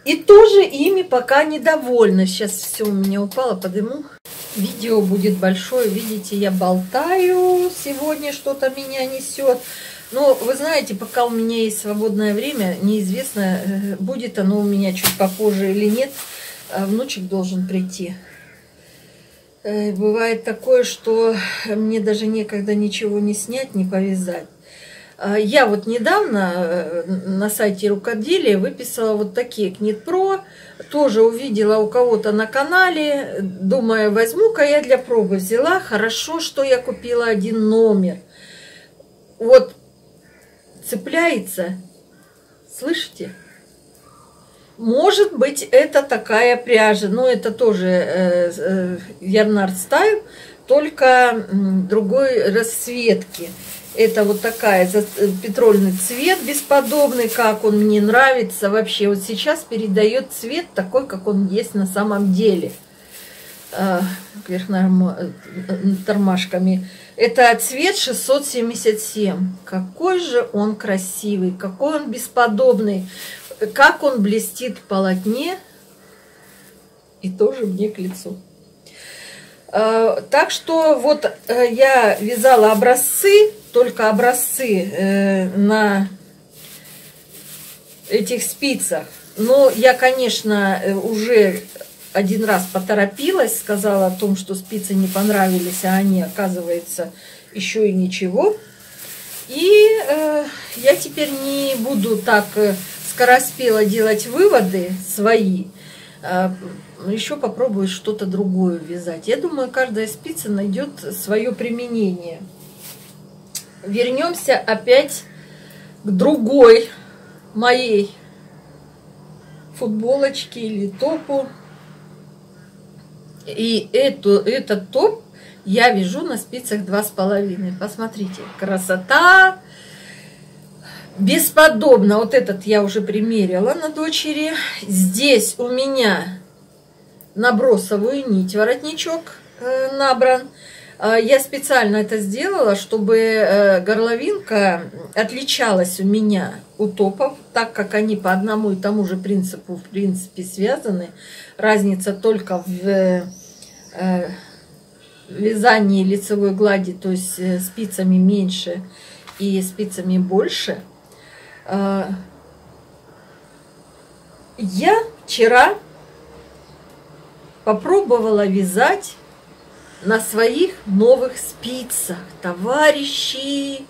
И тоже ими пока недовольна. Сейчас все у меня упало, подыму. Видео будет большое. Видите, я болтаю. Сегодня что-то меня несет. Но вы знаете, пока у меня есть свободное время, неизвестно, э, будет оно у меня чуть попозже или нет. А внучек должен прийти. Э, бывает такое, что мне даже некогда ничего не снять, не повязать. А я вот недавно э, на сайте рукоделия выписала вот такие Книт Про. Тоже увидела у кого-то на канале. Думаю, возьму-ка я для пробы взяла. Хорошо, что я купила один номер. Вот цепляется. Слышите? Может быть, это такая пряжа. Но это тоже э, э, Ярнард Стайл, только другой расцветки. Это вот такая э, петрольный цвет бесподобный, как он мне нравится вообще. Вот сейчас передает цвет такой, как он есть на самом деле. А, вверх э, тормашками. Это цвет 677. Какой же он красивый, какой он бесподобный, как он блестит в полотне. И тоже мне к лицу. А, так что вот э, я вязала образцы, только образцы э, на этих спицах. Но я, конечно, уже один раз поторопилась, сказала о том, что спицы не понравились, а они, оказывается, еще и ничего. И э, я теперь не буду так э, скороспело делать выводы свои. Э, еще попробую что-то другое вязать. Я думаю, каждая спица найдет свое применение. Вернемся опять к другой моей футболочке или топу. И эту, этот топ я вяжу на спицах два с половиной. Посмотрите, красота! Бесподобно. Вот этот я уже примерила на дочери. Здесь у меня набросовую нить воротничок э, набран. А, я специально это сделала, чтобы э, горловинка отличалась у меня у топов, так как они по одному и тому же принципу, в принципе, связаны. Разница только в э, вязании лицевой глади, то есть спицами меньше и спицами больше. А, я вчера попробовала вязать на своих новых спицах. Товарищи,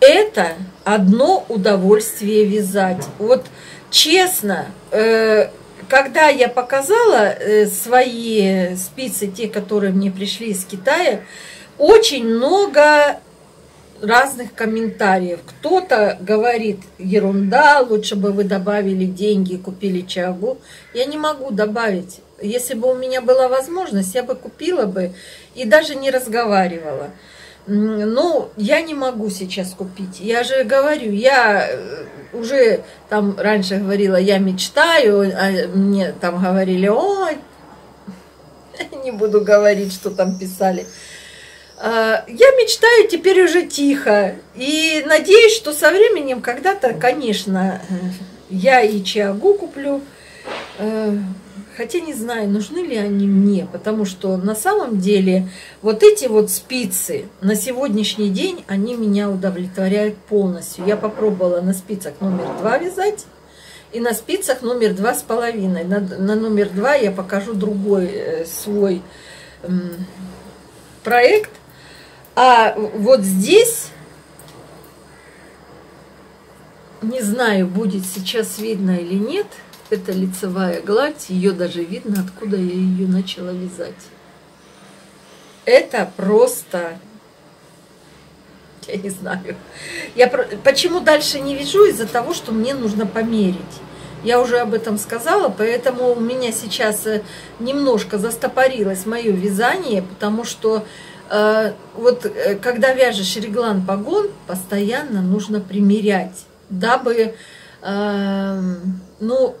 это одно удовольствие вязать. Вот честно, э, когда я показала э, свои спицы, те, которые мне пришли из Китая, очень много разных комментариев. Кто-то говорит, ерунда, лучше бы вы добавили деньги и купили чагу. Я не могу добавить. Если бы у меня была возможность, я бы купила бы и даже не разговаривала. Ну, я не могу сейчас купить. Я же говорю, я э, уже там раньше говорила, я мечтаю, а мне там говорили, ой, не буду говорить, что там писали. А, я мечтаю теперь уже тихо. И надеюсь, что со временем когда-то, конечно, э, я и Чиагу куплю. Э, Хотя не знаю, нужны ли они мне, потому что на самом деле вот эти вот спицы на сегодняшний день, они меня удовлетворяют полностью. Я попробовала на спицах номер два вязать и на спицах номер два с половиной. На, на номер два я покажу другой э, свой э, проект. А вот здесь не знаю, будет сейчас видно или нет, это лицевая гладь, ее даже видно, откуда я ее начала вязать. Это просто, я не знаю. Я почему дальше не вяжу? Из-за того, что мне нужно померить. Я уже об этом сказала, поэтому у меня сейчас э, немножко застопорилось мое вязание, потому что вот э, когда вяжешь реглан погон, постоянно нужно примерять дабы, э, ну,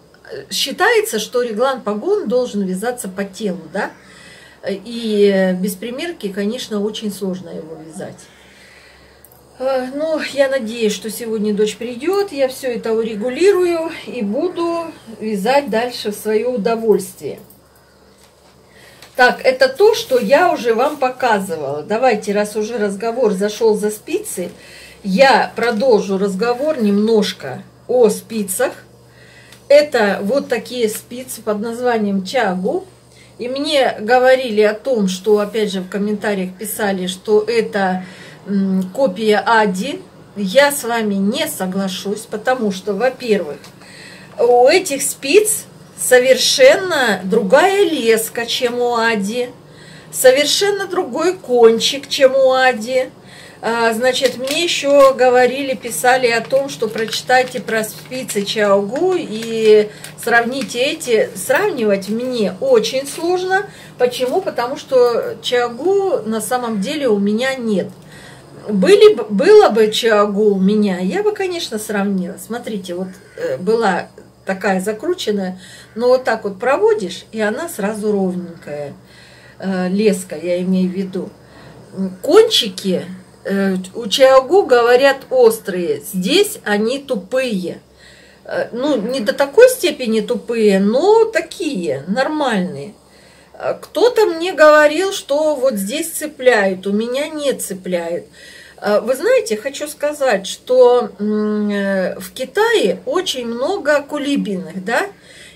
считается, что реглан погон должен вязаться по телу, да, и без примерки, конечно, очень сложно его вязать. Э, ну, я надеюсь, что сегодня дочь придет, я все это урегулирую и буду вязать дальше в свое удовольствие. Так, это то, что я уже вам показывала. Давайте, раз уже разговор зашел за спицы, я продолжу разговор немножко о спицах. Это вот такие спицы под названием чагу. И мне говорили о том, что, опять же, в комментариях писали, что это копия Ади. Я с вами не соглашусь, потому что, во-первых, у этих спиц совершенно другая леска, чем у Ади, совершенно другой кончик, чем у Ади. А, значит, мне еще говорили, писали о том, что прочитайте про спицы Чаугу и сравните эти. Сравнивать мне очень сложно. Почему? Потому что Чаугу на самом деле у меня нет. Были, было бы Чагу у меня, я бы, конечно, сравнила. Смотрите, вот э, была такая закрученная, но вот так вот проводишь, и она сразу ровненькая. Э, леска, я имею в виду. Кончики Э, у Чиагу говорят острые, здесь они тупые. Э, ну, не до такой степени тупые, но такие, нормальные. Кто-то мне говорил, что вот здесь цепляют, у меня не цепляют. Вы знаете, хочу сказать, что в Китае очень много кулибиных, да,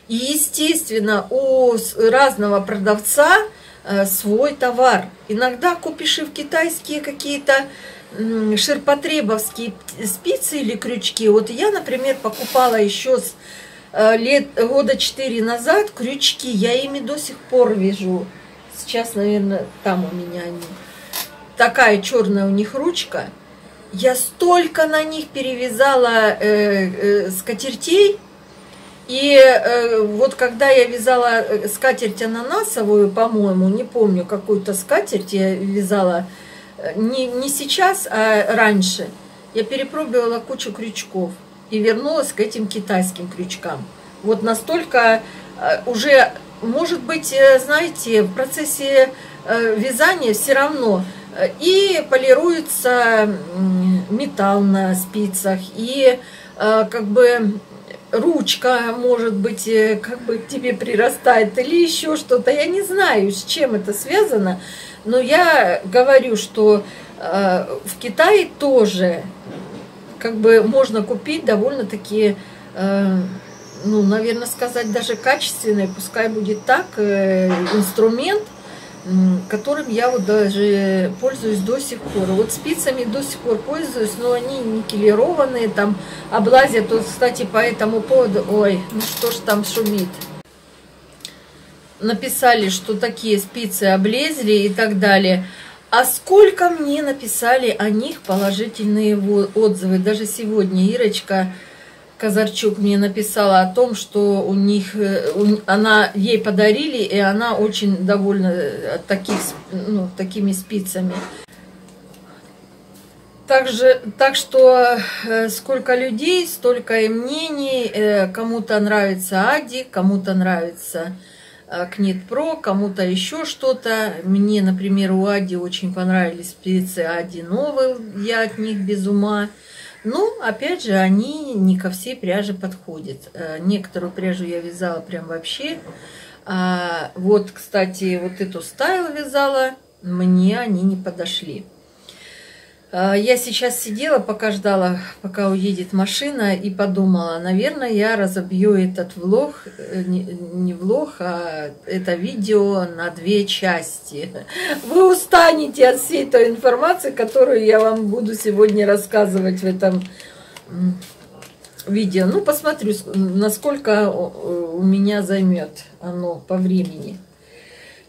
и, естественно, у разного продавца Э, свой товар. Иногда купишь и в китайские какие-то ширпотребовские спицы или крючки. Вот я, например, покупала еще с э, лет, года 4 назад крючки. Я ими до сих пор вяжу. Сейчас, наверное, там у меня они. Такая черная у них ручка. Я столько на них перевязала э, э, скатертей, и э, вот когда я вязала э, скатерть ананасовую, по-моему, не помню, какую-то скатерть я вязала, э, не, не сейчас, а раньше, я перепробовала кучу крючков и вернулась к этим китайским крючкам. Вот настолько э, уже, может быть, знаете, в процессе вязания все равно и полируется металл на спицах, и э, как бы ручка, может быть, э, как бы тебе прирастает или еще что-то. Я не знаю, с чем это связано, но я говорю, что э, в Китае тоже как бы можно купить довольно-таки, ну, наверное, сказать даже качественный, пускай будет так, инструмент – которым я вот даже пользуюсь до сих пор. Вот спицами до сих пор пользуюсь, но они никелированные, там облазят. Вот, кстати, по этому поводу, ой, ну что ж там шумит. Написали, что такие спицы облезли и так далее. А сколько мне написали о них положительные отзывы. Даже сегодня Ирочка Казарчук мне написала о том, что у них, э, она ей подарили, и она очень довольна э, таких, ну, такими спицами. Также, так что э, сколько людей, столько и мнений. Кому-то нравится Ади, кому-то нравится Книт Про, кому-то еще что-то. Мне, например, у Ади очень понравились спицы Ади Новел, я от них без ума. Ну, опять же, они не ко всей пряже подходят. Э, некоторую пряжу я вязала прям вообще А, вот, кстати, вот эту стайл вязала, мне они не подошли. А, я сейчас сидела, пока ждала, пока уедет машина, и подумала, наверное, я разобью этот влог, э, не, не влог, а это видео на две части. Вы устанете от всей той информации, которую я вам буду сегодня рассказывать в этом видео. Ну, посмотрю, насколько у меня займет оно по времени.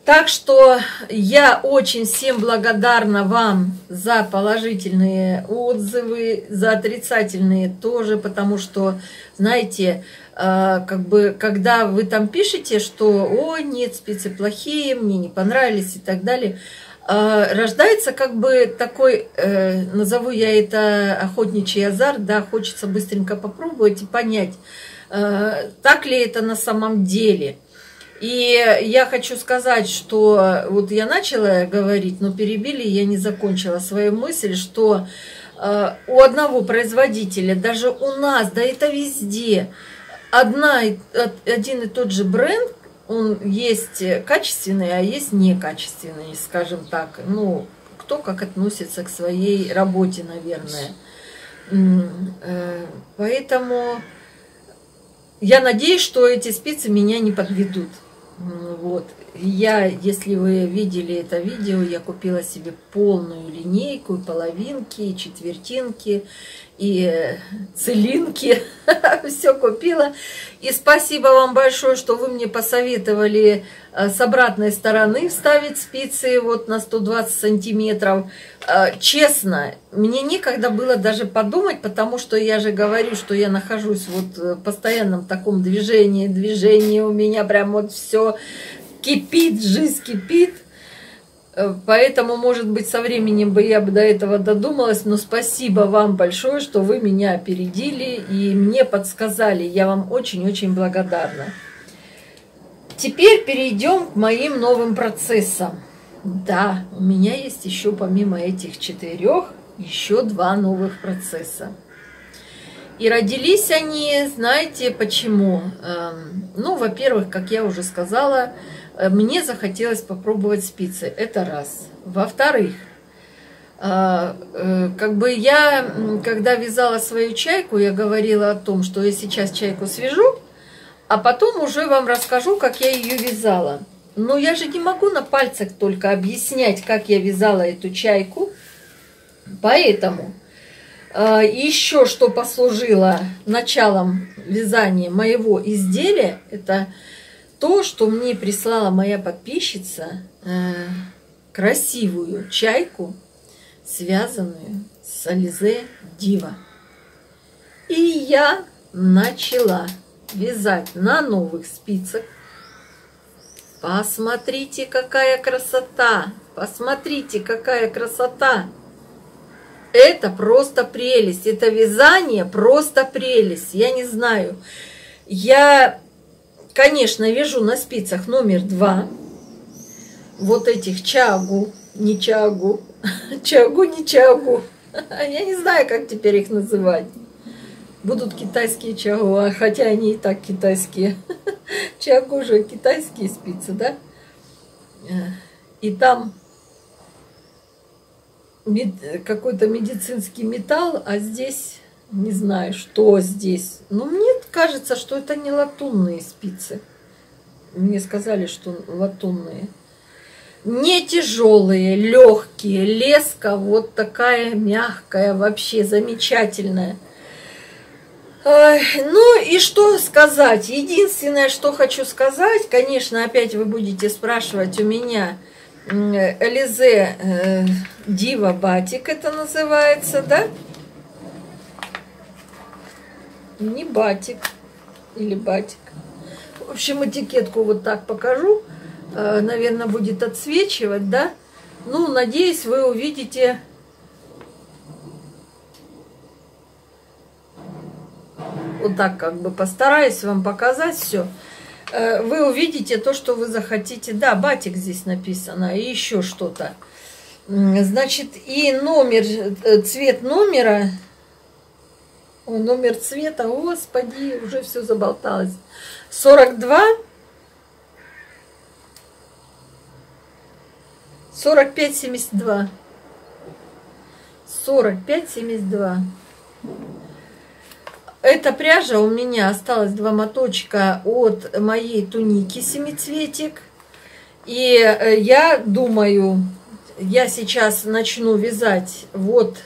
Так что я очень всем благодарна вам за положительные отзывы, за отрицательные тоже, потому что, знаете, э, как бы, когда вы там пишете, что «О, нет, спицы плохие, мне не понравились» и так далее, э, рождается как бы такой, э, назову я это охотничий азарт, да, хочется быстренько попробовать и понять, так ли это на самом деле – и я хочу сказать, что вот я начала говорить, но перебили, я не закончила свою мысль, что э, у одного производителя, даже у нас, да это везде, одна, один и тот же бренд, он есть качественный, а есть некачественный, скажем так. Ну, кто как относится к своей работе, наверное. Э, поэтому я надеюсь, что эти спицы меня не подведут. Вот. Я, если вы видели это видео, я купила себе полную линейку, половинки, четвертинки, и э, целинки. Все купила. И спасибо вам большое, что вы мне посоветовали э, с обратной стороны вставить спицы вот на 120 сантиметров. Э, честно, мне некогда было даже подумать, потому что я же говорю, что я нахожусь вот в постоянном таком движении, движении у меня прям вот все кипит, жизнь кипит. Э, поэтому, может быть, со временем бы я бы до этого додумалась, но спасибо вам большое, что вы меня опередили и мне подсказали. Я вам очень-очень благодарна. Теперь перейдем к моим новым процессам. Да, у меня есть еще помимо этих четырех еще два новых процесса. И родились они, знаете, почему? Эм, ну, во-первых, как я уже сказала, мне захотелось попробовать спицы. Это раз. Во-вторых, э, э, как бы я, когда вязала свою чайку, я говорила о том, что я сейчас чайку свяжу, а потом уже вам расскажу, как я ее вязала. Но я же не могу на пальцах только объяснять, как я вязала эту чайку. Поэтому еще что послужило началом вязания моего изделия, это то, что мне прислала моя подписчица, э, красивую чайку, связанную с Ализе Дива. И я начала вязать на новых спицах. Посмотрите, какая красота! Посмотрите, какая красота! Это просто прелесть. Это вязание просто прелесть. Я не знаю. Я конечно, вяжу на спицах номер два вот этих чагу, не чагу, чагу, не чагу. Я не знаю, как теперь их называть. Будут китайские чагу, а хотя они и так китайские. Чагу же китайские спицы, да? И там какой-то медицинский металл, а здесь не знаю, что здесь. Но мне кажется, что это не латунные спицы. Мне сказали, что латунные. Не тяжелые, легкие, леска вот такая мягкая, вообще замечательная. Ну и что сказать? Единственное, что хочу сказать, конечно, опять вы будете спрашивать у меня, Элизе э, Дива Батик это называется, да? Не батик или батик. В общем, этикетку вот так покажу. Э, Наверное, будет отсвечивать, да? Ну, надеюсь, вы увидите... Вот так как бы постараюсь вам показать все. Э, вы увидите то, что вы захотите. Да, батик здесь написано, и еще что-то. Значит, и номер, э, цвет номера Ой, номер цвета, господи, уже все заболталось. 42, 45, 72. 45, 72. Эта пряжа у меня осталось два моточка от моей туники семицветик. И э, я думаю, я сейчас начну вязать вот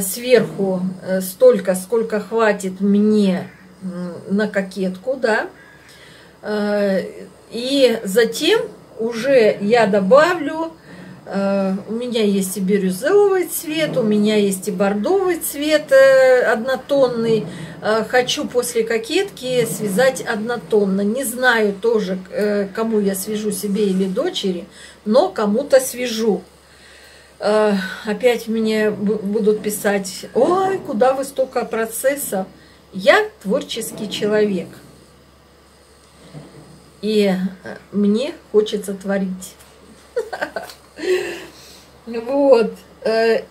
сверху э, столько, сколько хватит мне на кокетку, да. И затем уже я добавлю Э, у меня есть и бирюзовый цвет, у меня есть и бордовый цвет э, однотонный. Э, хочу после кокетки связать однотонно. Не знаю тоже, кому я свяжу, себе или дочери, но кому-то свяжу. Опять мне будут писать, ой, куда вы столько процессов. Я творческий человек. И мне хочется творить. Вот. Э,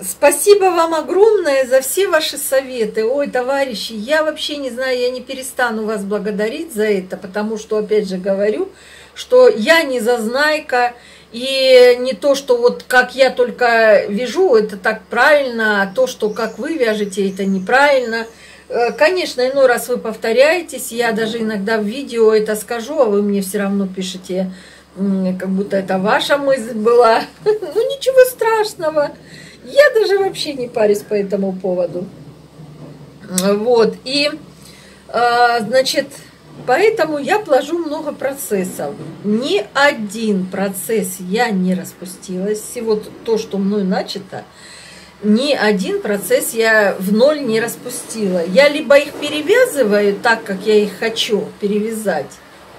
спасибо вам огромное за все ваши советы. Ой, товарищи, я вообще не знаю, я не перестану вас благодарить за это, потому что, опять же, говорю, что я не зазнайка, и не то, что вот как я только вяжу, это так правильно, а то, что как вы вяжете, это неправильно. Э, конечно, иной раз вы повторяетесь, я даже иногда в видео это скажу, а вы мне все равно пишете, как будто это ваша мысль была. Ну ничего страшного. Я даже вообще не парюсь по этому поводу. Вот, и, а, значит, поэтому я положу много процессов. Ни один процесс я не распустилась. Всего то, что мной начато, ни один процесс я в ноль не распустила. Я либо их перевязываю так, как я их хочу перевязать.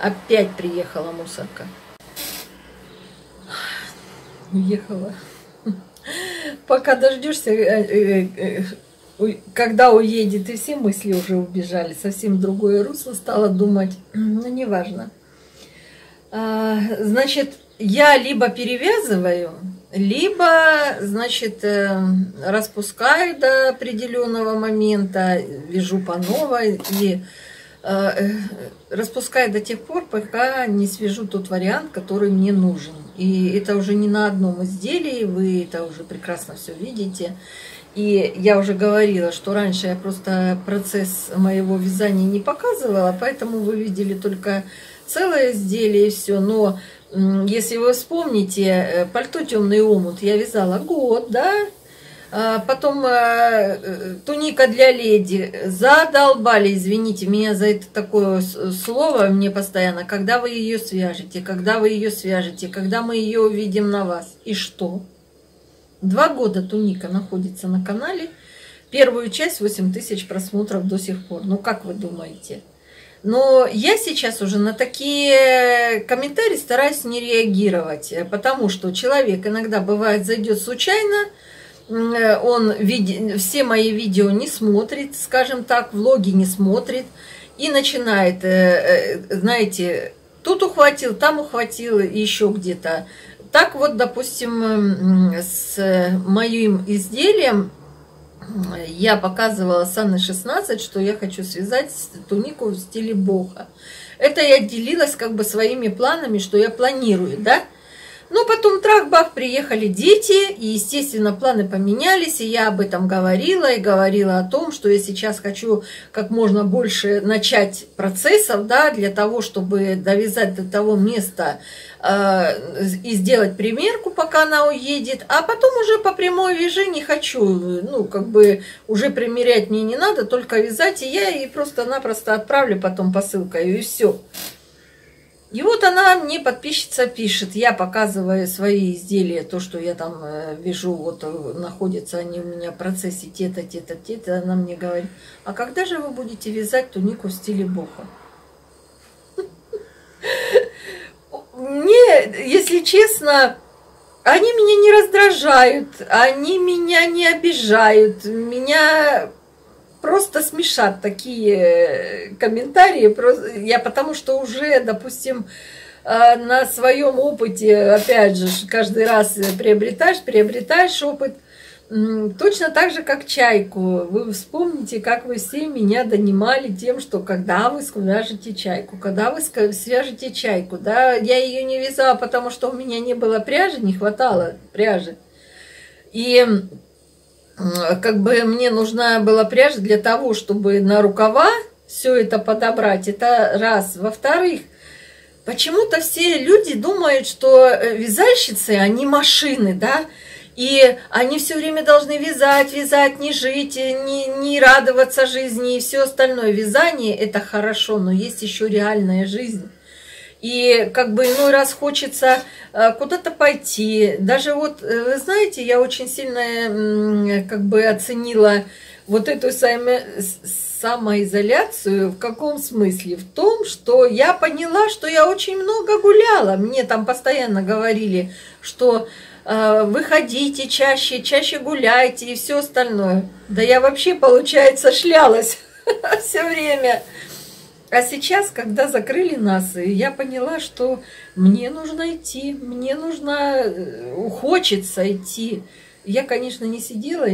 Опять приехала мусорка уехала. Пока дождешься, э, э, э, когда уедет, и все мысли уже убежали, совсем другое русло стало думать, ну, неважно. А, значит, я либо перевязываю, либо, значит, распускаю до определенного момента, вяжу по новой и распускаю до тех пор, пока не свяжу тот вариант, который мне нужен. И это уже не на одном изделии, вы это уже прекрасно все видите. И я уже говорила, что раньше я просто процесс моего вязания не показывала, поэтому вы видели только целое изделие и все. Но если вы вспомните, э, пальто темный омут я вязала год, да, а, потом э, э, туника для леди. Задолбали, извините меня за это такое слово мне постоянно. Когда вы ее свяжете, когда вы ее свяжете, когда мы ее увидим на вас. И что? Два года туника находится на канале. Первую часть 8 тысяч просмотров до сих пор. Ну, как вы думаете? Но я сейчас уже на такие комментарии стараюсь не реагировать, потому что человек иногда бывает зайдет случайно, он види, все мои видео не смотрит, скажем так, влоги не смотрит, и начинает, э, э, знаете, тут ухватил, там ухватил, еще где-то. Так вот, допустим, с моим изделием я показывала с Анной 16, что я хочу связать тунику в стиле боха. Это я делилась как бы своими планами, что я планирую, да? Но потом трах-бах, приехали дети, и, естественно, планы поменялись, и я об этом говорила, и говорила о том, что я сейчас хочу как можно больше начать процессов, да, для того, чтобы довязать до того места э, и сделать примерку, пока она уедет, а потом уже по прямой вяжи не хочу, ну, как бы уже примерять мне не надо, только вязать, и я ей просто-напросто отправлю потом посылкой, и все. И вот она мне, подписчица, пишет, я показываю свои изделия, то, что я там э, вижу, вот э, находятся они у меня в процессе те-то, те-то, те-то, она мне говорит, а когда же вы будете вязать тунику в стиле боха? Мне, если честно, они меня не раздражают, они меня не обижают, меня просто смешат такие э, комментарии. Я потому что уже, допустим, э, на своем опыте, опять же, каждый раз приобретаешь, приобретаешь опыт. Точно так же, как чайку. Вы вспомните, как вы все меня донимали тем, что когда вы свяжете чайку, когда вы свяжете чайку, да, я ее не вязала, потому что у меня не было пряжи, не хватало пряжи. И как бы мне нужна была пряжа для того, чтобы на рукава все это подобрать. Это раз. Во-вторых, почему-то все люди думают, что э, вязальщицы, они машины, да, и они все время должны вязать, вязать, не жить, не, не радоваться жизни и все остальное. Вязание это хорошо, но есть еще реальная жизнь. И как бы иной раз хочется э, куда-то пойти. Даже вот, э, вы знаете, я очень сильно как бы оценила вот эту самоизоляцию. В каком смысле? В том, что я поняла, что я очень много гуляла. Мне там постоянно говорили, что Э, выходите чаще, чаще гуляйте и все остальное. Да я вообще, получается, шлялась все время. А сейчас, когда закрыли нас, я поняла, что мне нужно идти, мне нужно, э, хочется идти. Я, конечно, не сидела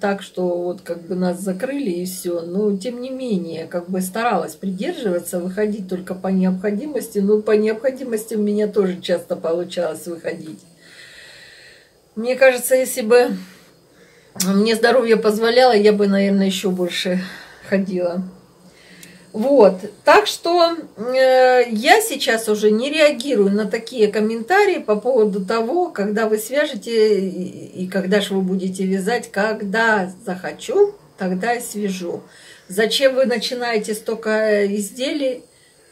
так, что вот как бы нас закрыли и все, но тем не менее, как бы старалась придерживаться, выходить только по необходимости. Но по необходимости у меня тоже часто получалось выходить. Мне кажется, если бы мне здоровье позволяло, я бы, наверное, еще больше ходила. Вот, так что э, я сейчас уже не реагирую на такие комментарии по поводу того, когда вы свяжете и, и когда же вы будете вязать, когда захочу, тогда и свяжу. Зачем вы начинаете столько изделий?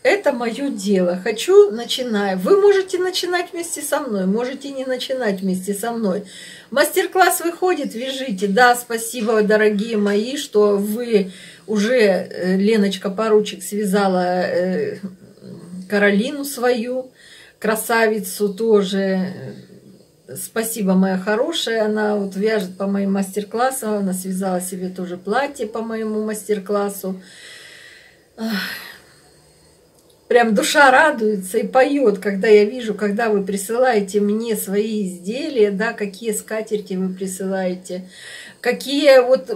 Это мое дело. Хочу, начинаю. Вы можете начинать вместе со мной, можете не начинать вместе со мной. Мастер-класс выходит, вяжите. Да, спасибо, дорогие мои, что вы уже, э, Леночка Поручик, связала э, Каролину свою, красавицу тоже. Спасибо, моя хорошая. Она вот вяжет по моим мастер-классам. Она связала себе тоже платье по моему мастер-классу прям душа радуется и поет, когда я вижу, когда вы присылаете мне свои изделия, да, какие скатерти вы присылаете, какие вот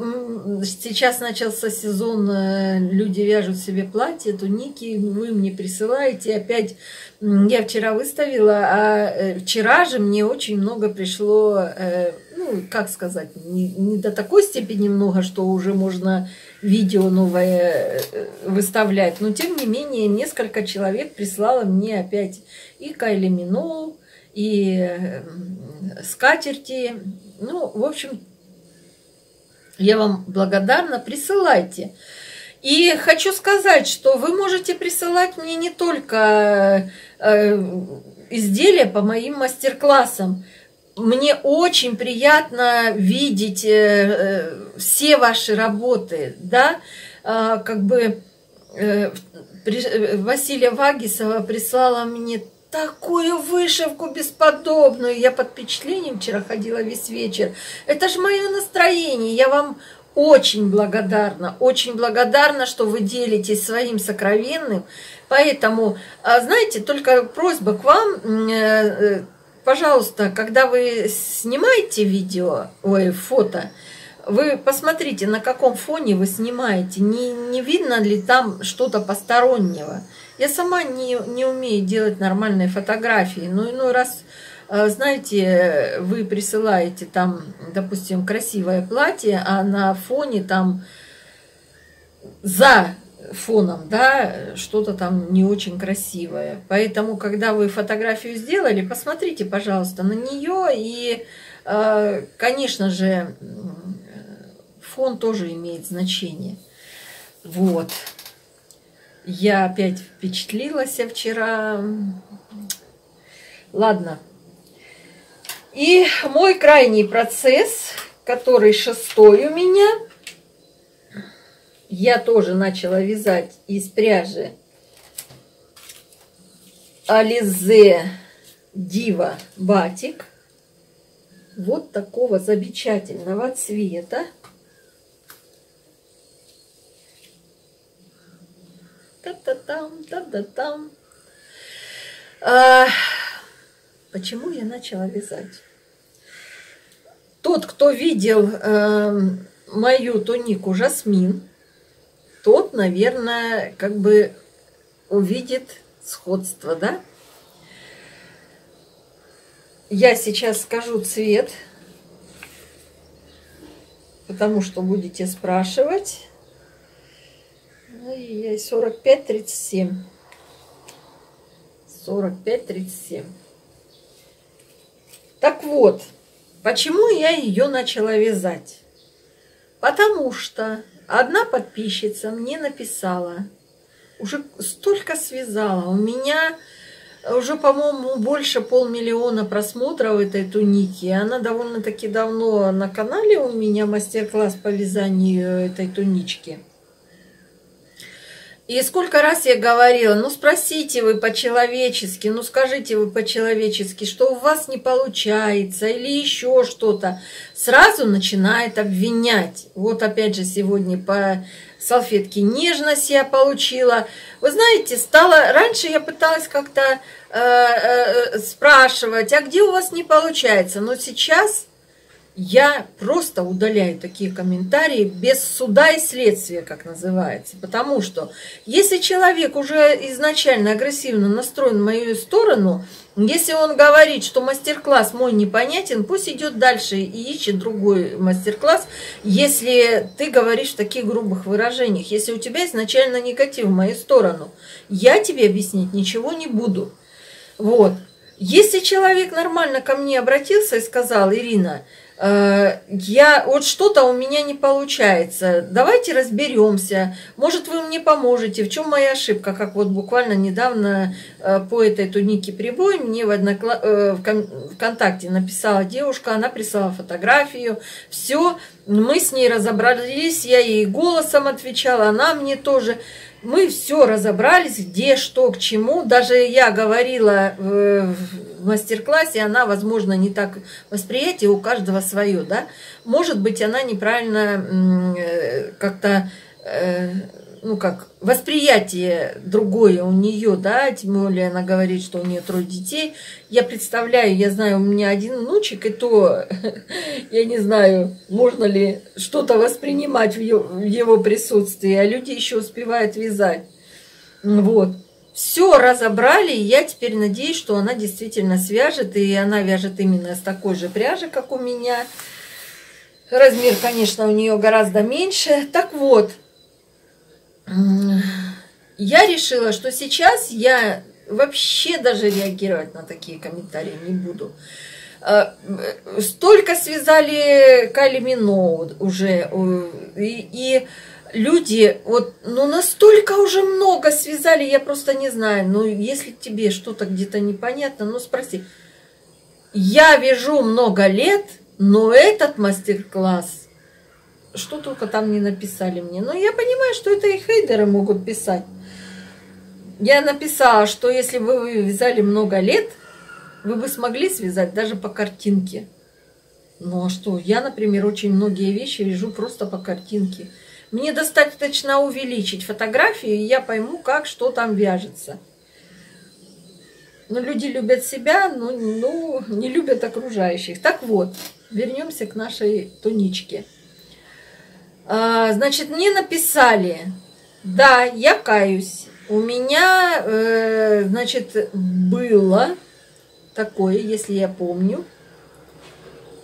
сейчас начался сезон, э, люди вяжут себе платья, туники, вы мне присылаете, опять я вчера выставила, а э, вчера же мне очень много пришло, э, ну, как сказать, не, не до такой степени много, что уже можно видео новое э, выставлять. Но тем не менее, несколько человек прислало мне опять и Кайли Мино, и э, скатерти. Ну, в общем, я вам благодарна. Присылайте. И хочу сказать, что вы можете присылать мне не только э, изделия по моим мастер-классам мне очень приятно видеть э, э, все ваши работы, да, а, как бы э, Василия Вагисова прислала мне такую вышивку бесподобную. Я под впечатлением вчера ходила весь вечер. Это же мое настроение. Я вам очень благодарна, очень благодарна, что вы делитесь своим сокровенным. Поэтому, а, знаете, только просьба к вам, пожалуйста, когда вы снимаете видео, ой, фото, вы посмотрите, на каком фоне вы снимаете, не, не видно ли там что-то постороннего. Я сама не, не умею делать нормальные фотографии, но иной раз, э, знаете, вы присылаете там, допустим, красивое платье, а на фоне там за фоном, да, что-то там не очень красивое. Поэтому, когда вы фотографию сделали, посмотрите, пожалуйста, на нее. И, э, конечно же, фон тоже имеет значение. Вот. Я опять впечатлилась вчера. Ладно. И мой крайний процесс, который шестой у меня – я тоже начала вязать из пряжи Ализе Дива Батик. Вот такого замечательного цвета. Та-та-там, та-та-там. А, почему я начала вязать? тот, кто видел э, мою тунику Жасмин, тот, наверное, как бы увидит сходство, да? Я сейчас скажу цвет, потому что будете спрашивать. 45-37. 45-37. Так вот, почему я ее начала вязать? Потому что одна подписчица мне написала, уже столько связала, у меня уже, по-моему, больше полмиллиона просмотров этой туники. Она довольно-таки давно на канале у меня мастер-класс по вязанию этой тунички. И сколько раз я говорила, ну спросите вы по-человечески, ну скажите вы по-человечески, что у вас не получается или еще что-то. Сразу начинает обвинять. Вот опять же сегодня по салфетке нежность я получила. Вы знаете, стало... Раньше я пыталась как-то э, э, спрашивать, а где у вас не получается? Но сейчас я просто удаляю такие комментарии без суда и следствия, как называется. Потому что если человек уже изначально агрессивно настроен в мою сторону, если он говорит, что мастер-класс мой непонятен, пусть идет дальше и ищет другой мастер-класс, если ты говоришь в таких грубых выражениях, если у тебя изначально негатив в мою сторону, я тебе объяснить ничего не буду. Вот. Если человек нормально ко мне обратился и сказал, Ирина, я вот что-то у меня не получается. Давайте разберемся. Может, вы мне поможете. В чем моя ошибка? Как вот буквально недавно э, по этой тунике прибой мне в, однокла... Э, ВКонтакте написала девушка, она прислала фотографию. Все, мы с ней разобрались, я ей голосом отвечала, она мне тоже мы все разобрались, где, что, к чему. Даже я говорила в мастер-классе, она, возможно, не так восприятие, у каждого свое, да. Может быть, она неправильно э, как-то э, ну как, восприятие другое у нее, да, тем более она говорит, что у нее трое детей. Я представляю, я знаю, у меня один внучек, и то я не знаю, можно ли что-то воспринимать в его присутствии, а люди еще успевают вязать. Вот. Все разобрали, и я теперь надеюсь, что она действительно свяжет, и она вяжет именно с такой же пряжи, как у меня. Размер, конечно, у нее гораздо меньше. Так вот, я решила, что сейчас я вообще даже реагировать на такие комментарии не буду. А, столько связали Калимино уже, и, и люди, вот, ну настолько уже много связали, я просто не знаю, ну если тебе что-то где-то непонятно, ну спроси. Я вяжу много лет, но этот мастер-класс что только там не написали мне. Но я понимаю, что это и хейдеры могут писать. Я написала, что если бы вы вязали много лет, вы бы смогли связать даже по картинке. Ну а что, я, например, очень многие вещи вяжу просто по картинке. Мне достаточно увеличить фотографию, и я пойму, как, что там вяжется. Но люди любят себя, но ну, не любят окружающих. Так вот, вернемся к нашей туничке. А, значит, мне написали, да, я каюсь. У меня, э, значит, было такое, если я помню,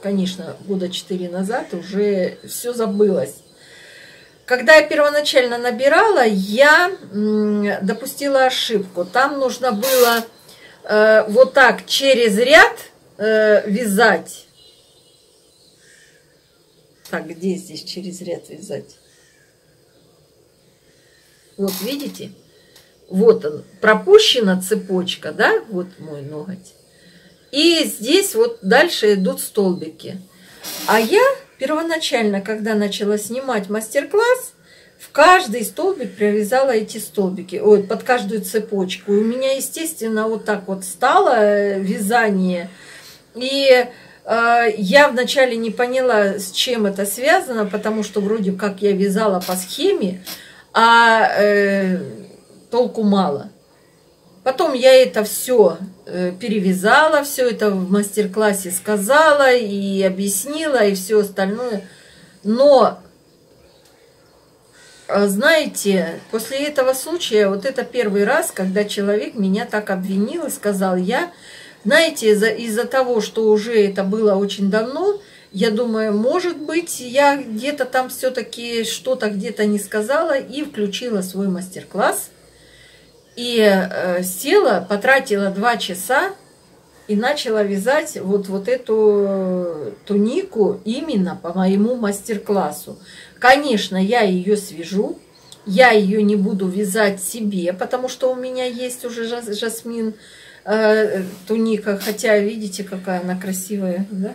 конечно, года четыре назад уже все забылось. Когда я первоначально набирала, я допустила ошибку. Там нужно было э, вот так через ряд э, вязать так, где здесь через ряд вязать? Вот видите? Вот он, пропущена цепочка, да? Вот мой ноготь. И здесь вот дальше идут столбики. А я первоначально, когда начала снимать мастер-класс, в каждый столбик привязала эти столбики, ой, под каждую цепочку. И у меня, естественно, вот так вот стало э, вязание. И я вначале не поняла, с чем это связано, потому что вроде как я вязала по схеме, а э, толку мало. Потом я это все э, перевязала, все это в мастер-классе сказала и объяснила, и все остальное. Но, э, знаете, после этого случая, вот это первый раз, когда человек меня так обвинил и сказал, я, знаете, из-за из того, что уже это было очень давно, я думаю, может быть, я где-то там все-таки что-то где-то не сказала и включила свой мастер-класс – и э, села, потратила два часа и начала вязать вот, вот эту тунику именно по моему мастер-классу. Конечно, я ее свяжу, я ее не буду вязать себе, потому что у меня есть уже жасмин э, туника, хотя видите, какая она красивая, да?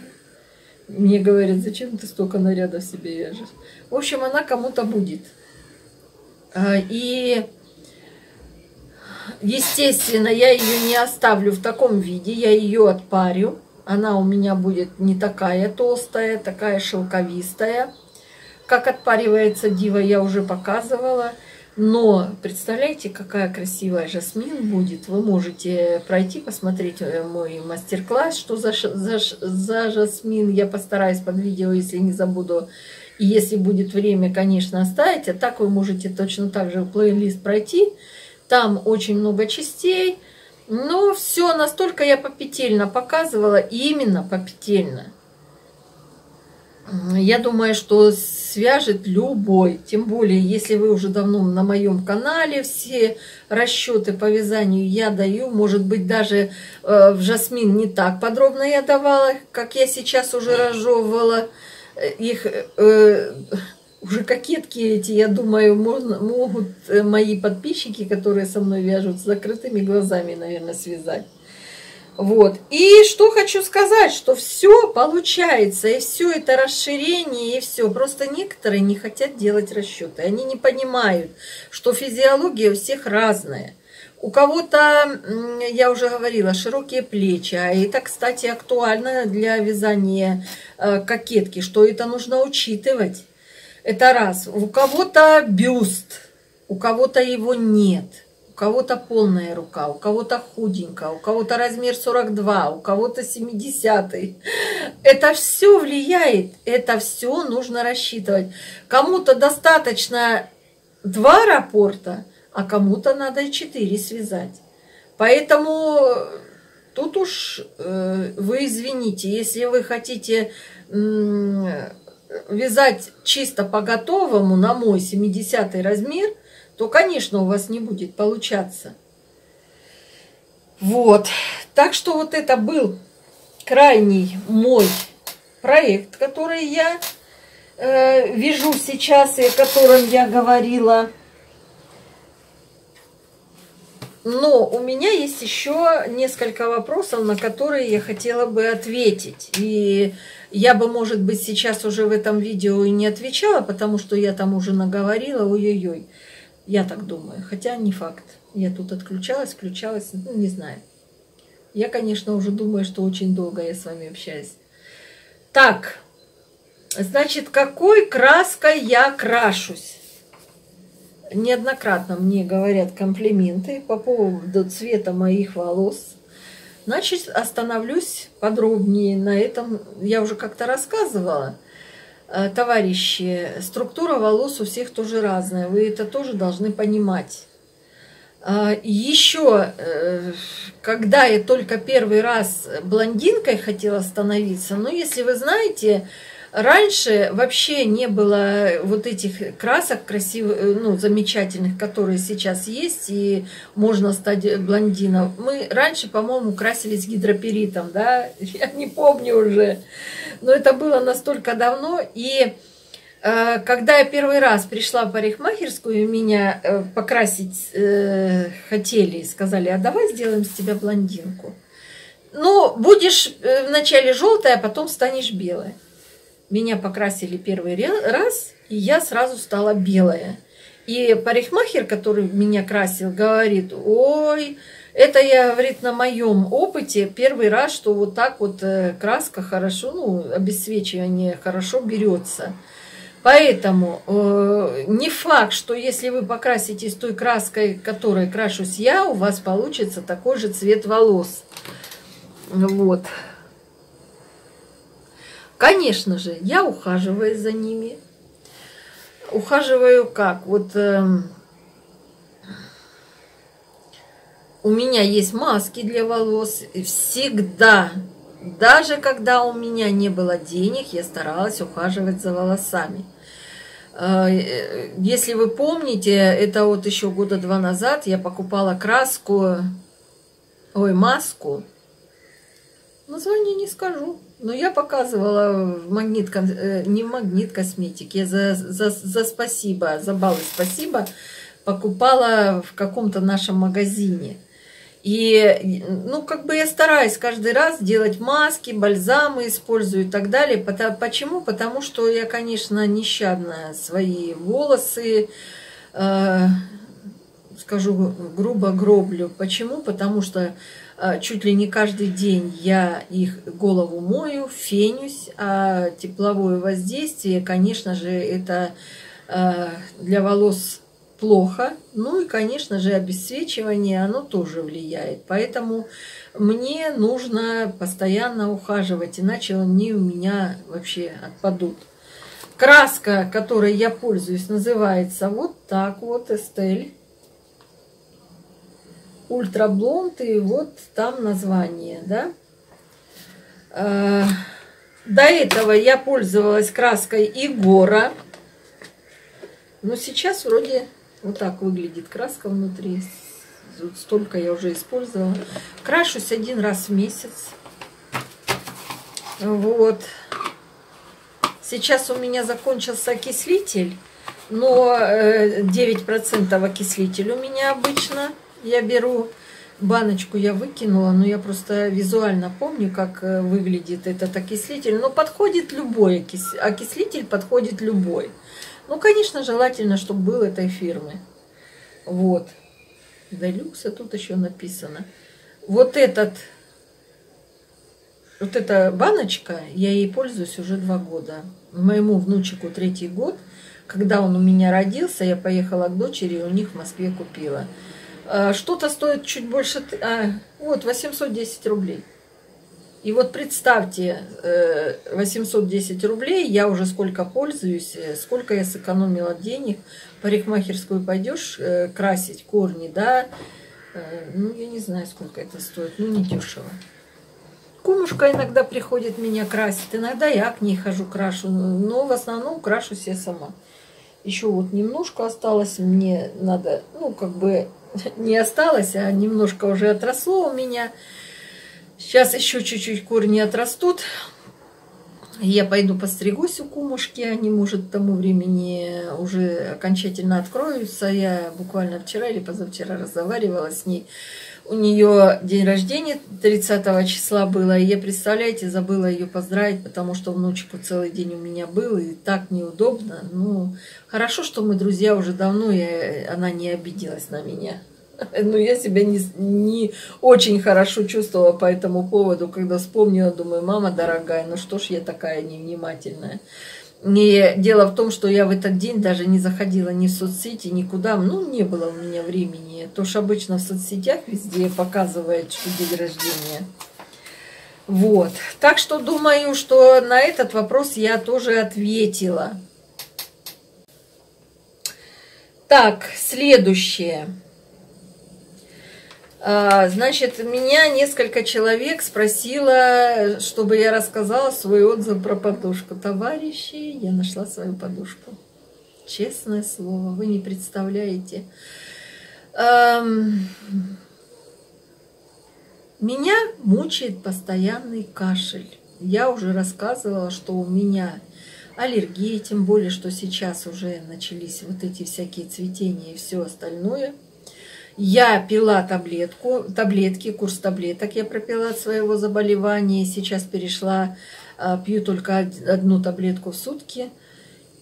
Мне говорят, зачем ты столько нарядов себе вяжешь? В общем, она кому-то будет. Э, и Естественно, я ее не оставлю в таком виде, я ее отпарю. Она у меня будет не такая толстая, такая шелковистая. Как отпаривается дива, я уже показывала. Но представляете, какая красивая жасмин будет. Вы можете пройти, посмотреть э, мой мастер-класс, что за, за, за жасмин. Я постараюсь под видео, если не забуду. И если будет время, конечно, оставить. А так вы можете точно так же плейлист пройти. Там очень много частей. Но все настолько я попетельно показывала, именно попетельно. Я думаю, что свяжет любой. Тем более, если вы уже давно на моем канале, все расчеты по вязанию я даю. Может быть, даже э, в Жасмин не так подробно я давала, как я сейчас уже разжевывала их. Э, уже кокетки эти, я думаю, можно, могут э, мои подписчики, которые со мной вяжут, с закрытыми глазами, наверное, связать. Вот. И что хочу сказать, что все получается, и все это расширение, и все. Просто некоторые не хотят делать расчеты. Они не понимают, что физиология у всех разная. У кого-то, я уже говорила, широкие плечи, а это, кстати, актуально для вязания э, кокетки, что это нужно учитывать. Это раз. У кого-то бюст, у кого-то его нет. Кого-то полная рука, у кого-то худенькая, у кого-то размер 42, у кого-то 70. -й. Это все влияет, это все нужно рассчитывать. Кому-то достаточно два рапорта, а кому-то надо четыре связать. Поэтому тут уж э, вы извините, если вы хотите вязать чисто по готовому на мой 70 размер, то, конечно, у вас не будет получаться. Вот. Так что вот это был крайний мой проект, который я э, вяжу сейчас и о котором я говорила. Но у меня есть еще несколько вопросов, на которые я хотела бы ответить. И я бы, может быть, сейчас уже в этом видео и не отвечала, потому что я там уже наговорила, ой-ой-ой. Я так думаю, хотя не факт. Я тут отключалась, включалась, ну, не знаю. Я, конечно, уже думаю, что очень долго я с вами общаюсь. Так, значит, какой краской я крашусь? неоднократно мне говорят комплименты по поводу цвета моих волос. Значит, остановлюсь подробнее на этом. Я уже как-то рассказывала. Э, товарищи, структура волос у всех тоже разная. Вы это тоже должны понимать. Э, Еще, э, когда я только первый раз блондинкой хотела становиться, ну, если вы знаете, Раньше вообще не было вот этих красок красивых, э, ну, замечательных, которые сейчас есть, и можно стать блондином. Мы раньше, по-моему, красились гидроперитом, да, я не помню уже, но это было настолько давно, и э, когда я первый раз пришла в парикмахерскую, меня э, покрасить э, хотели, сказали, а давай сделаем с тебя блондинку. Ну, будешь э, вначале желтая, а потом станешь белая. Меня покрасили первый раз, и я сразу стала белая. И парикмахер, который меня красил, говорит, ой, это я, говорит, на моем опыте первый раз, что вот так вот э, краска хорошо, ну, обесцвечивание хорошо берется. Поэтому э, не факт, что если вы покраситесь той краской, которой крашусь я, у вас получится такой же цвет волос. Вот. Конечно же, я ухаживаю за ними. Ухаживаю как? Вот э, у меня есть маски для волос. Всегда даже когда у меня не было денег, я старалась ухаживать за волосами. Э, если вы помните, это вот еще года два назад я покупала краску, ой, маску. Название не скажу. Но я показывала магнит, э, не магнит косметики, я за, за, за спасибо, за баллы спасибо покупала в каком-то нашем магазине. И, ну, как бы я стараюсь каждый раз делать маски, бальзамы использую и так далее. Почему? Потому что я, конечно, нещадно свои волосы, э, скажу грубо, гроблю. Почему? Потому что чуть ли не каждый день я их голову мою, фенюсь, а тепловое воздействие, конечно же, это э, для волос плохо. Ну и, конечно же, обесцвечивание, оно тоже влияет. Поэтому мне нужно постоянно ухаживать, иначе они у меня вообще отпадут. Краска, которой я пользуюсь, называется вот так вот, Эстель. Ультраблонд, и вот там название, да. А, до этого я пользовалась краской Игора. Но сейчас вроде вот так выглядит краска внутри. Столько я уже использовала. Крашусь один раз в месяц. Вот. Сейчас у меня закончился окислитель. Но 9% э, окислитель у меня обычно. Я беру баночку, я выкинула, но я просто визуально помню, как э, выглядит этот окислитель. Но подходит любой окислитель, подходит любой. Ну, конечно, желательно, чтобы был этой фирмы. Вот. Делюкс, а тут еще написано. Вот этот, вот эта баночка, я ей пользуюсь уже два года. Моему внучику третий год. Когда он у меня родился, я поехала к дочери, у них в Москве купила. А, что-то стоит чуть больше, а, вот, 810 рублей. И вот представьте, 810 э, рублей, я уже сколько пользуюсь, э, сколько я сэкономила денег. Парикмахерскую пойдешь э, красить корни, да, ну, я не знаю, сколько это стоит, ну, не дешево. Кумушка иногда приходит меня красить, иногда я к ней хожу, крашу, но в основном крашусь я сама. Еще вот немножко осталось, мне надо, ну, как бы не осталось, а немножко уже отросло у меня. Сейчас еще чуть-чуть корни отрастут. Я пойду постригусь у кумушки, они, может, к тому времени уже окончательно откроются. Я буквально вчера или позавчера разговаривала с ней. У нее день рождения 30 числа было, и я, представляете, забыла ее поздравить, потому что внучку целый день у меня был, и так неудобно. Ну, хорошо, что мы друзья уже давно, и она не обиделась на меня. Ну, я себя не, не очень хорошо чувствовала по этому поводу, когда вспомнила, думаю, мама дорогая, ну что ж я такая невнимательная. И дело в том, что я в этот день даже не заходила ни в соцсети, никуда. Ну, не было у меня времени. То ж обычно в соцсетях везде показывает, что день рождения. Вот. Так что думаю, что на этот вопрос я тоже ответила. Так, следующее. А, значит, меня несколько человек спросило, чтобы я рассказала свой отзыв про подушку. Товарищи, я нашла свою подушку. Честное слово, вы не представляете. Меня мучает постоянный кашель. Я уже рассказывала, что у меня аллергия, тем более, что сейчас уже начались вот эти всякие цветения и все остальное – я пила таблетку, таблетки, курс таблеток я пропила от своего заболевания. Сейчас перешла, а, пью только одну таблетку в сутки.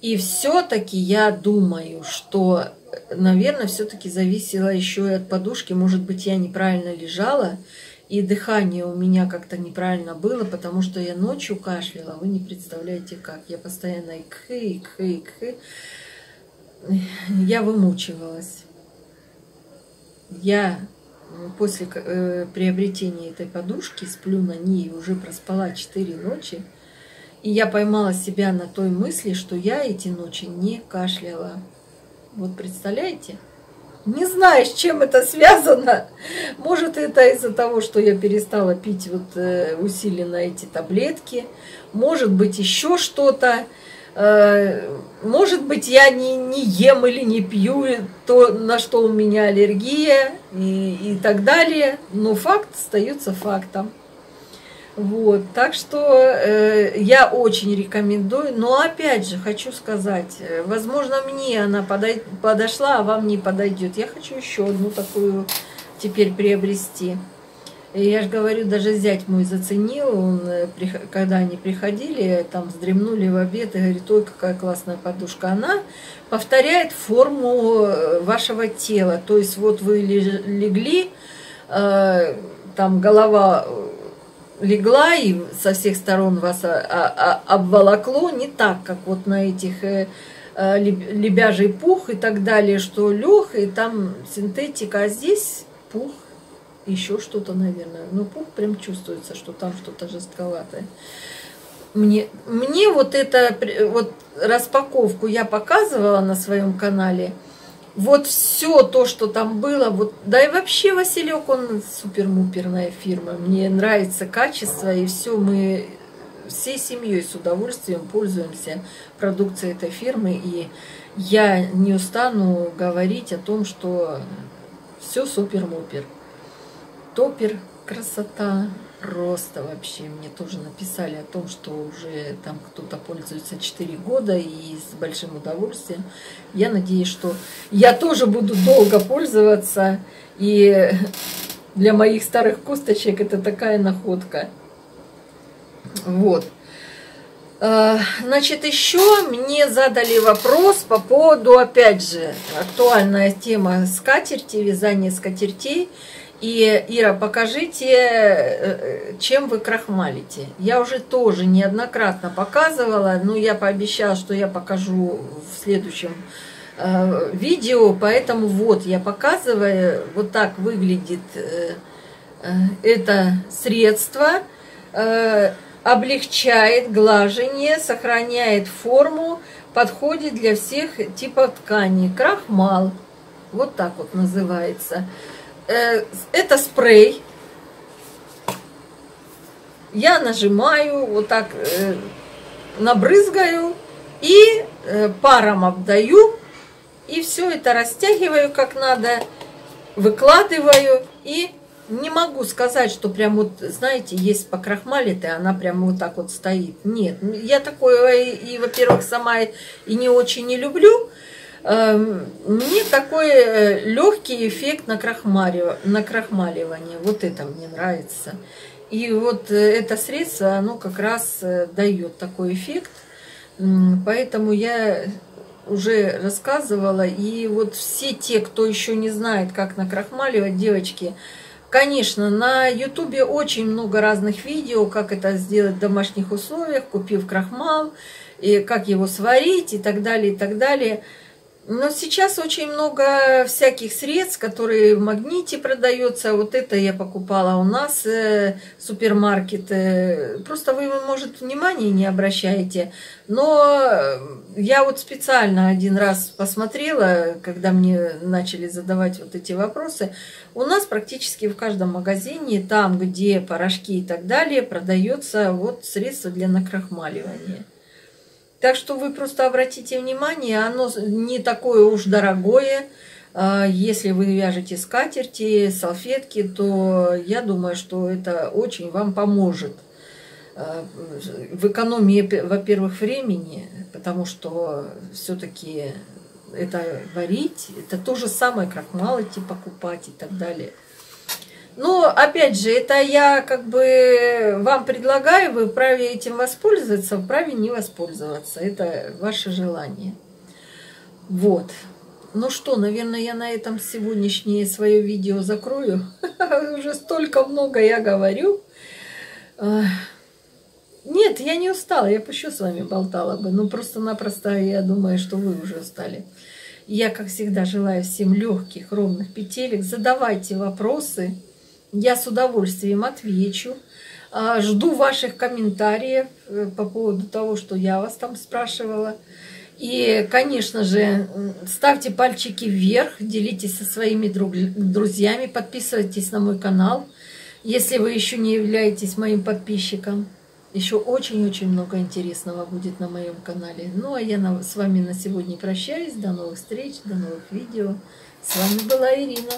И все-таки я думаю, что, наверное, все-таки зависело еще и от подушки. Может быть, я неправильно лежала, и дыхание у меня как-то неправильно было, потому что я ночью кашляла, вы не представляете как. Я постоянно икхы, икхы, икхы. Я вымучивалась. Я после э, приобретения этой подушки сплю на ней, уже проспала 4 ночи. И я поймала себя на той мысли, что я эти ночи не кашляла. Вот представляете? Не знаю, с чем это связано. Может, это из-за того, что я перестала пить вот э, усиленно эти таблетки. Может быть, еще что-то. Э, может быть, я не, не ем или не пью то, на что у меня аллергия и, и так далее. Но факт остается фактом. Вот, так что э, я очень рекомендую. Но опять же хочу сказать, э, возможно мне она подой, подошла, а вам не подойдет. Я хочу еще одну такую теперь приобрести. Я же говорю, даже зять мой заценил, он, э, когда они приходили, там вздремнули в обед и говорит, ой, какая классная подушка. Она повторяет форму э, вашего тела. То есть вот вы легли, э, там голова легла и со всех сторон вас а, а, обволокло, не так, как вот на этих лебяжий пух и так далее, что лег, и там синтетика, а здесь пух, еще что-то, наверное. Но пух прям чувствуется, что там что-то жестковатое. Мне, мне вот это, вот распаковку я показывала на своем канале – вот все то, что там было, вот, да и вообще Василек, он супер-муперная фирма. Мне нравится качество, и все, мы всей семьей с удовольствием пользуемся продукцией этой фирмы. И я не устану говорить о том, что все супер-мупер. Топер, красота, просто вообще. Мне тоже написали о том, что уже там кто-то пользуется 4 года и с большим удовольствием. Я надеюсь, что я тоже буду долго пользоваться. И для моих старых косточек это такая находка. Вот. А, значит, еще мне задали вопрос по поводу, опять же, актуальная тема скатерти, вязание скатертей. И, Ира, покажите, э, чем вы крахмалите. Я уже тоже неоднократно показывала, но я пообещала, что я покажу в следующем э, видео, поэтому вот я показываю, вот так выглядит э, э это средство, э, облегчает глажение, сохраняет форму, подходит для всех типов ткани. Крахмал, вот так вот называется. Э, это спрей. Я нажимаю, вот так э, набрызгаю и э, паром обдаю. И все это растягиваю как надо, выкладываю и не могу сказать, что прям вот, знаете, есть покрахмалит, и она прям вот так вот стоит. Нет, я такое и, во-первых, сама и не очень не люблю, мне такой э, легкий эффект на накрахмаливания. Вот это мне нравится. И вот э, это средство, оно как раз э, дает такой эффект. Поэтому я уже рассказывала. И вот все те, кто еще не знает, как накрахмаливать, девочки, Конечно, на ютубе очень много разных видео, как это сделать в домашних условиях, купив крахмал, и как его сварить и так далее, и так далее. Но сейчас очень много всяких средств, которые в магните продаются. Вот это я покупала у нас э, супермаркет. Э, просто вы, может, внимания не обращаете. Но я вот специально один раз посмотрела, когда мне начали задавать вот эти вопросы. У нас практически в каждом магазине, там, где порошки и так далее, продается вот средство для накрахмаливания. Так что вы просто обратите внимание, оно не такое уж дорогое. А, если вы вяжете скатерти, салфетки, то я думаю, что это очень вам поможет а, в экономии, во-первых, времени, потому что все-таки это варить, это то же самое, как идти покупать и так далее. Но, опять же, это я как бы вам предлагаю, вы вправе этим воспользоваться, вправе не воспользоваться. Это ваше желание. Вот. Ну что, наверное, я на этом сегодняшнее свое видео закрою. Уже столько много я говорю. Нет, я не устала, я еще с вами болтала бы. Ну, просто-напросто я думаю, что вы уже устали. Я, как всегда, желаю всем легких, ровных петелек. Задавайте вопросы, я с удовольствием отвечу. А, жду ваших комментариев э, по поводу того, что я вас там спрашивала. И, конечно же, ставьте пальчики вверх, делитесь со своими друзьями, подписывайтесь на мой канал, если вы еще не являетесь моим подписчиком. Еще очень-очень много интересного будет на моем канале. Ну, а я с вами на сегодня прощаюсь. До новых встреч, до новых видео. С вами была Ирина.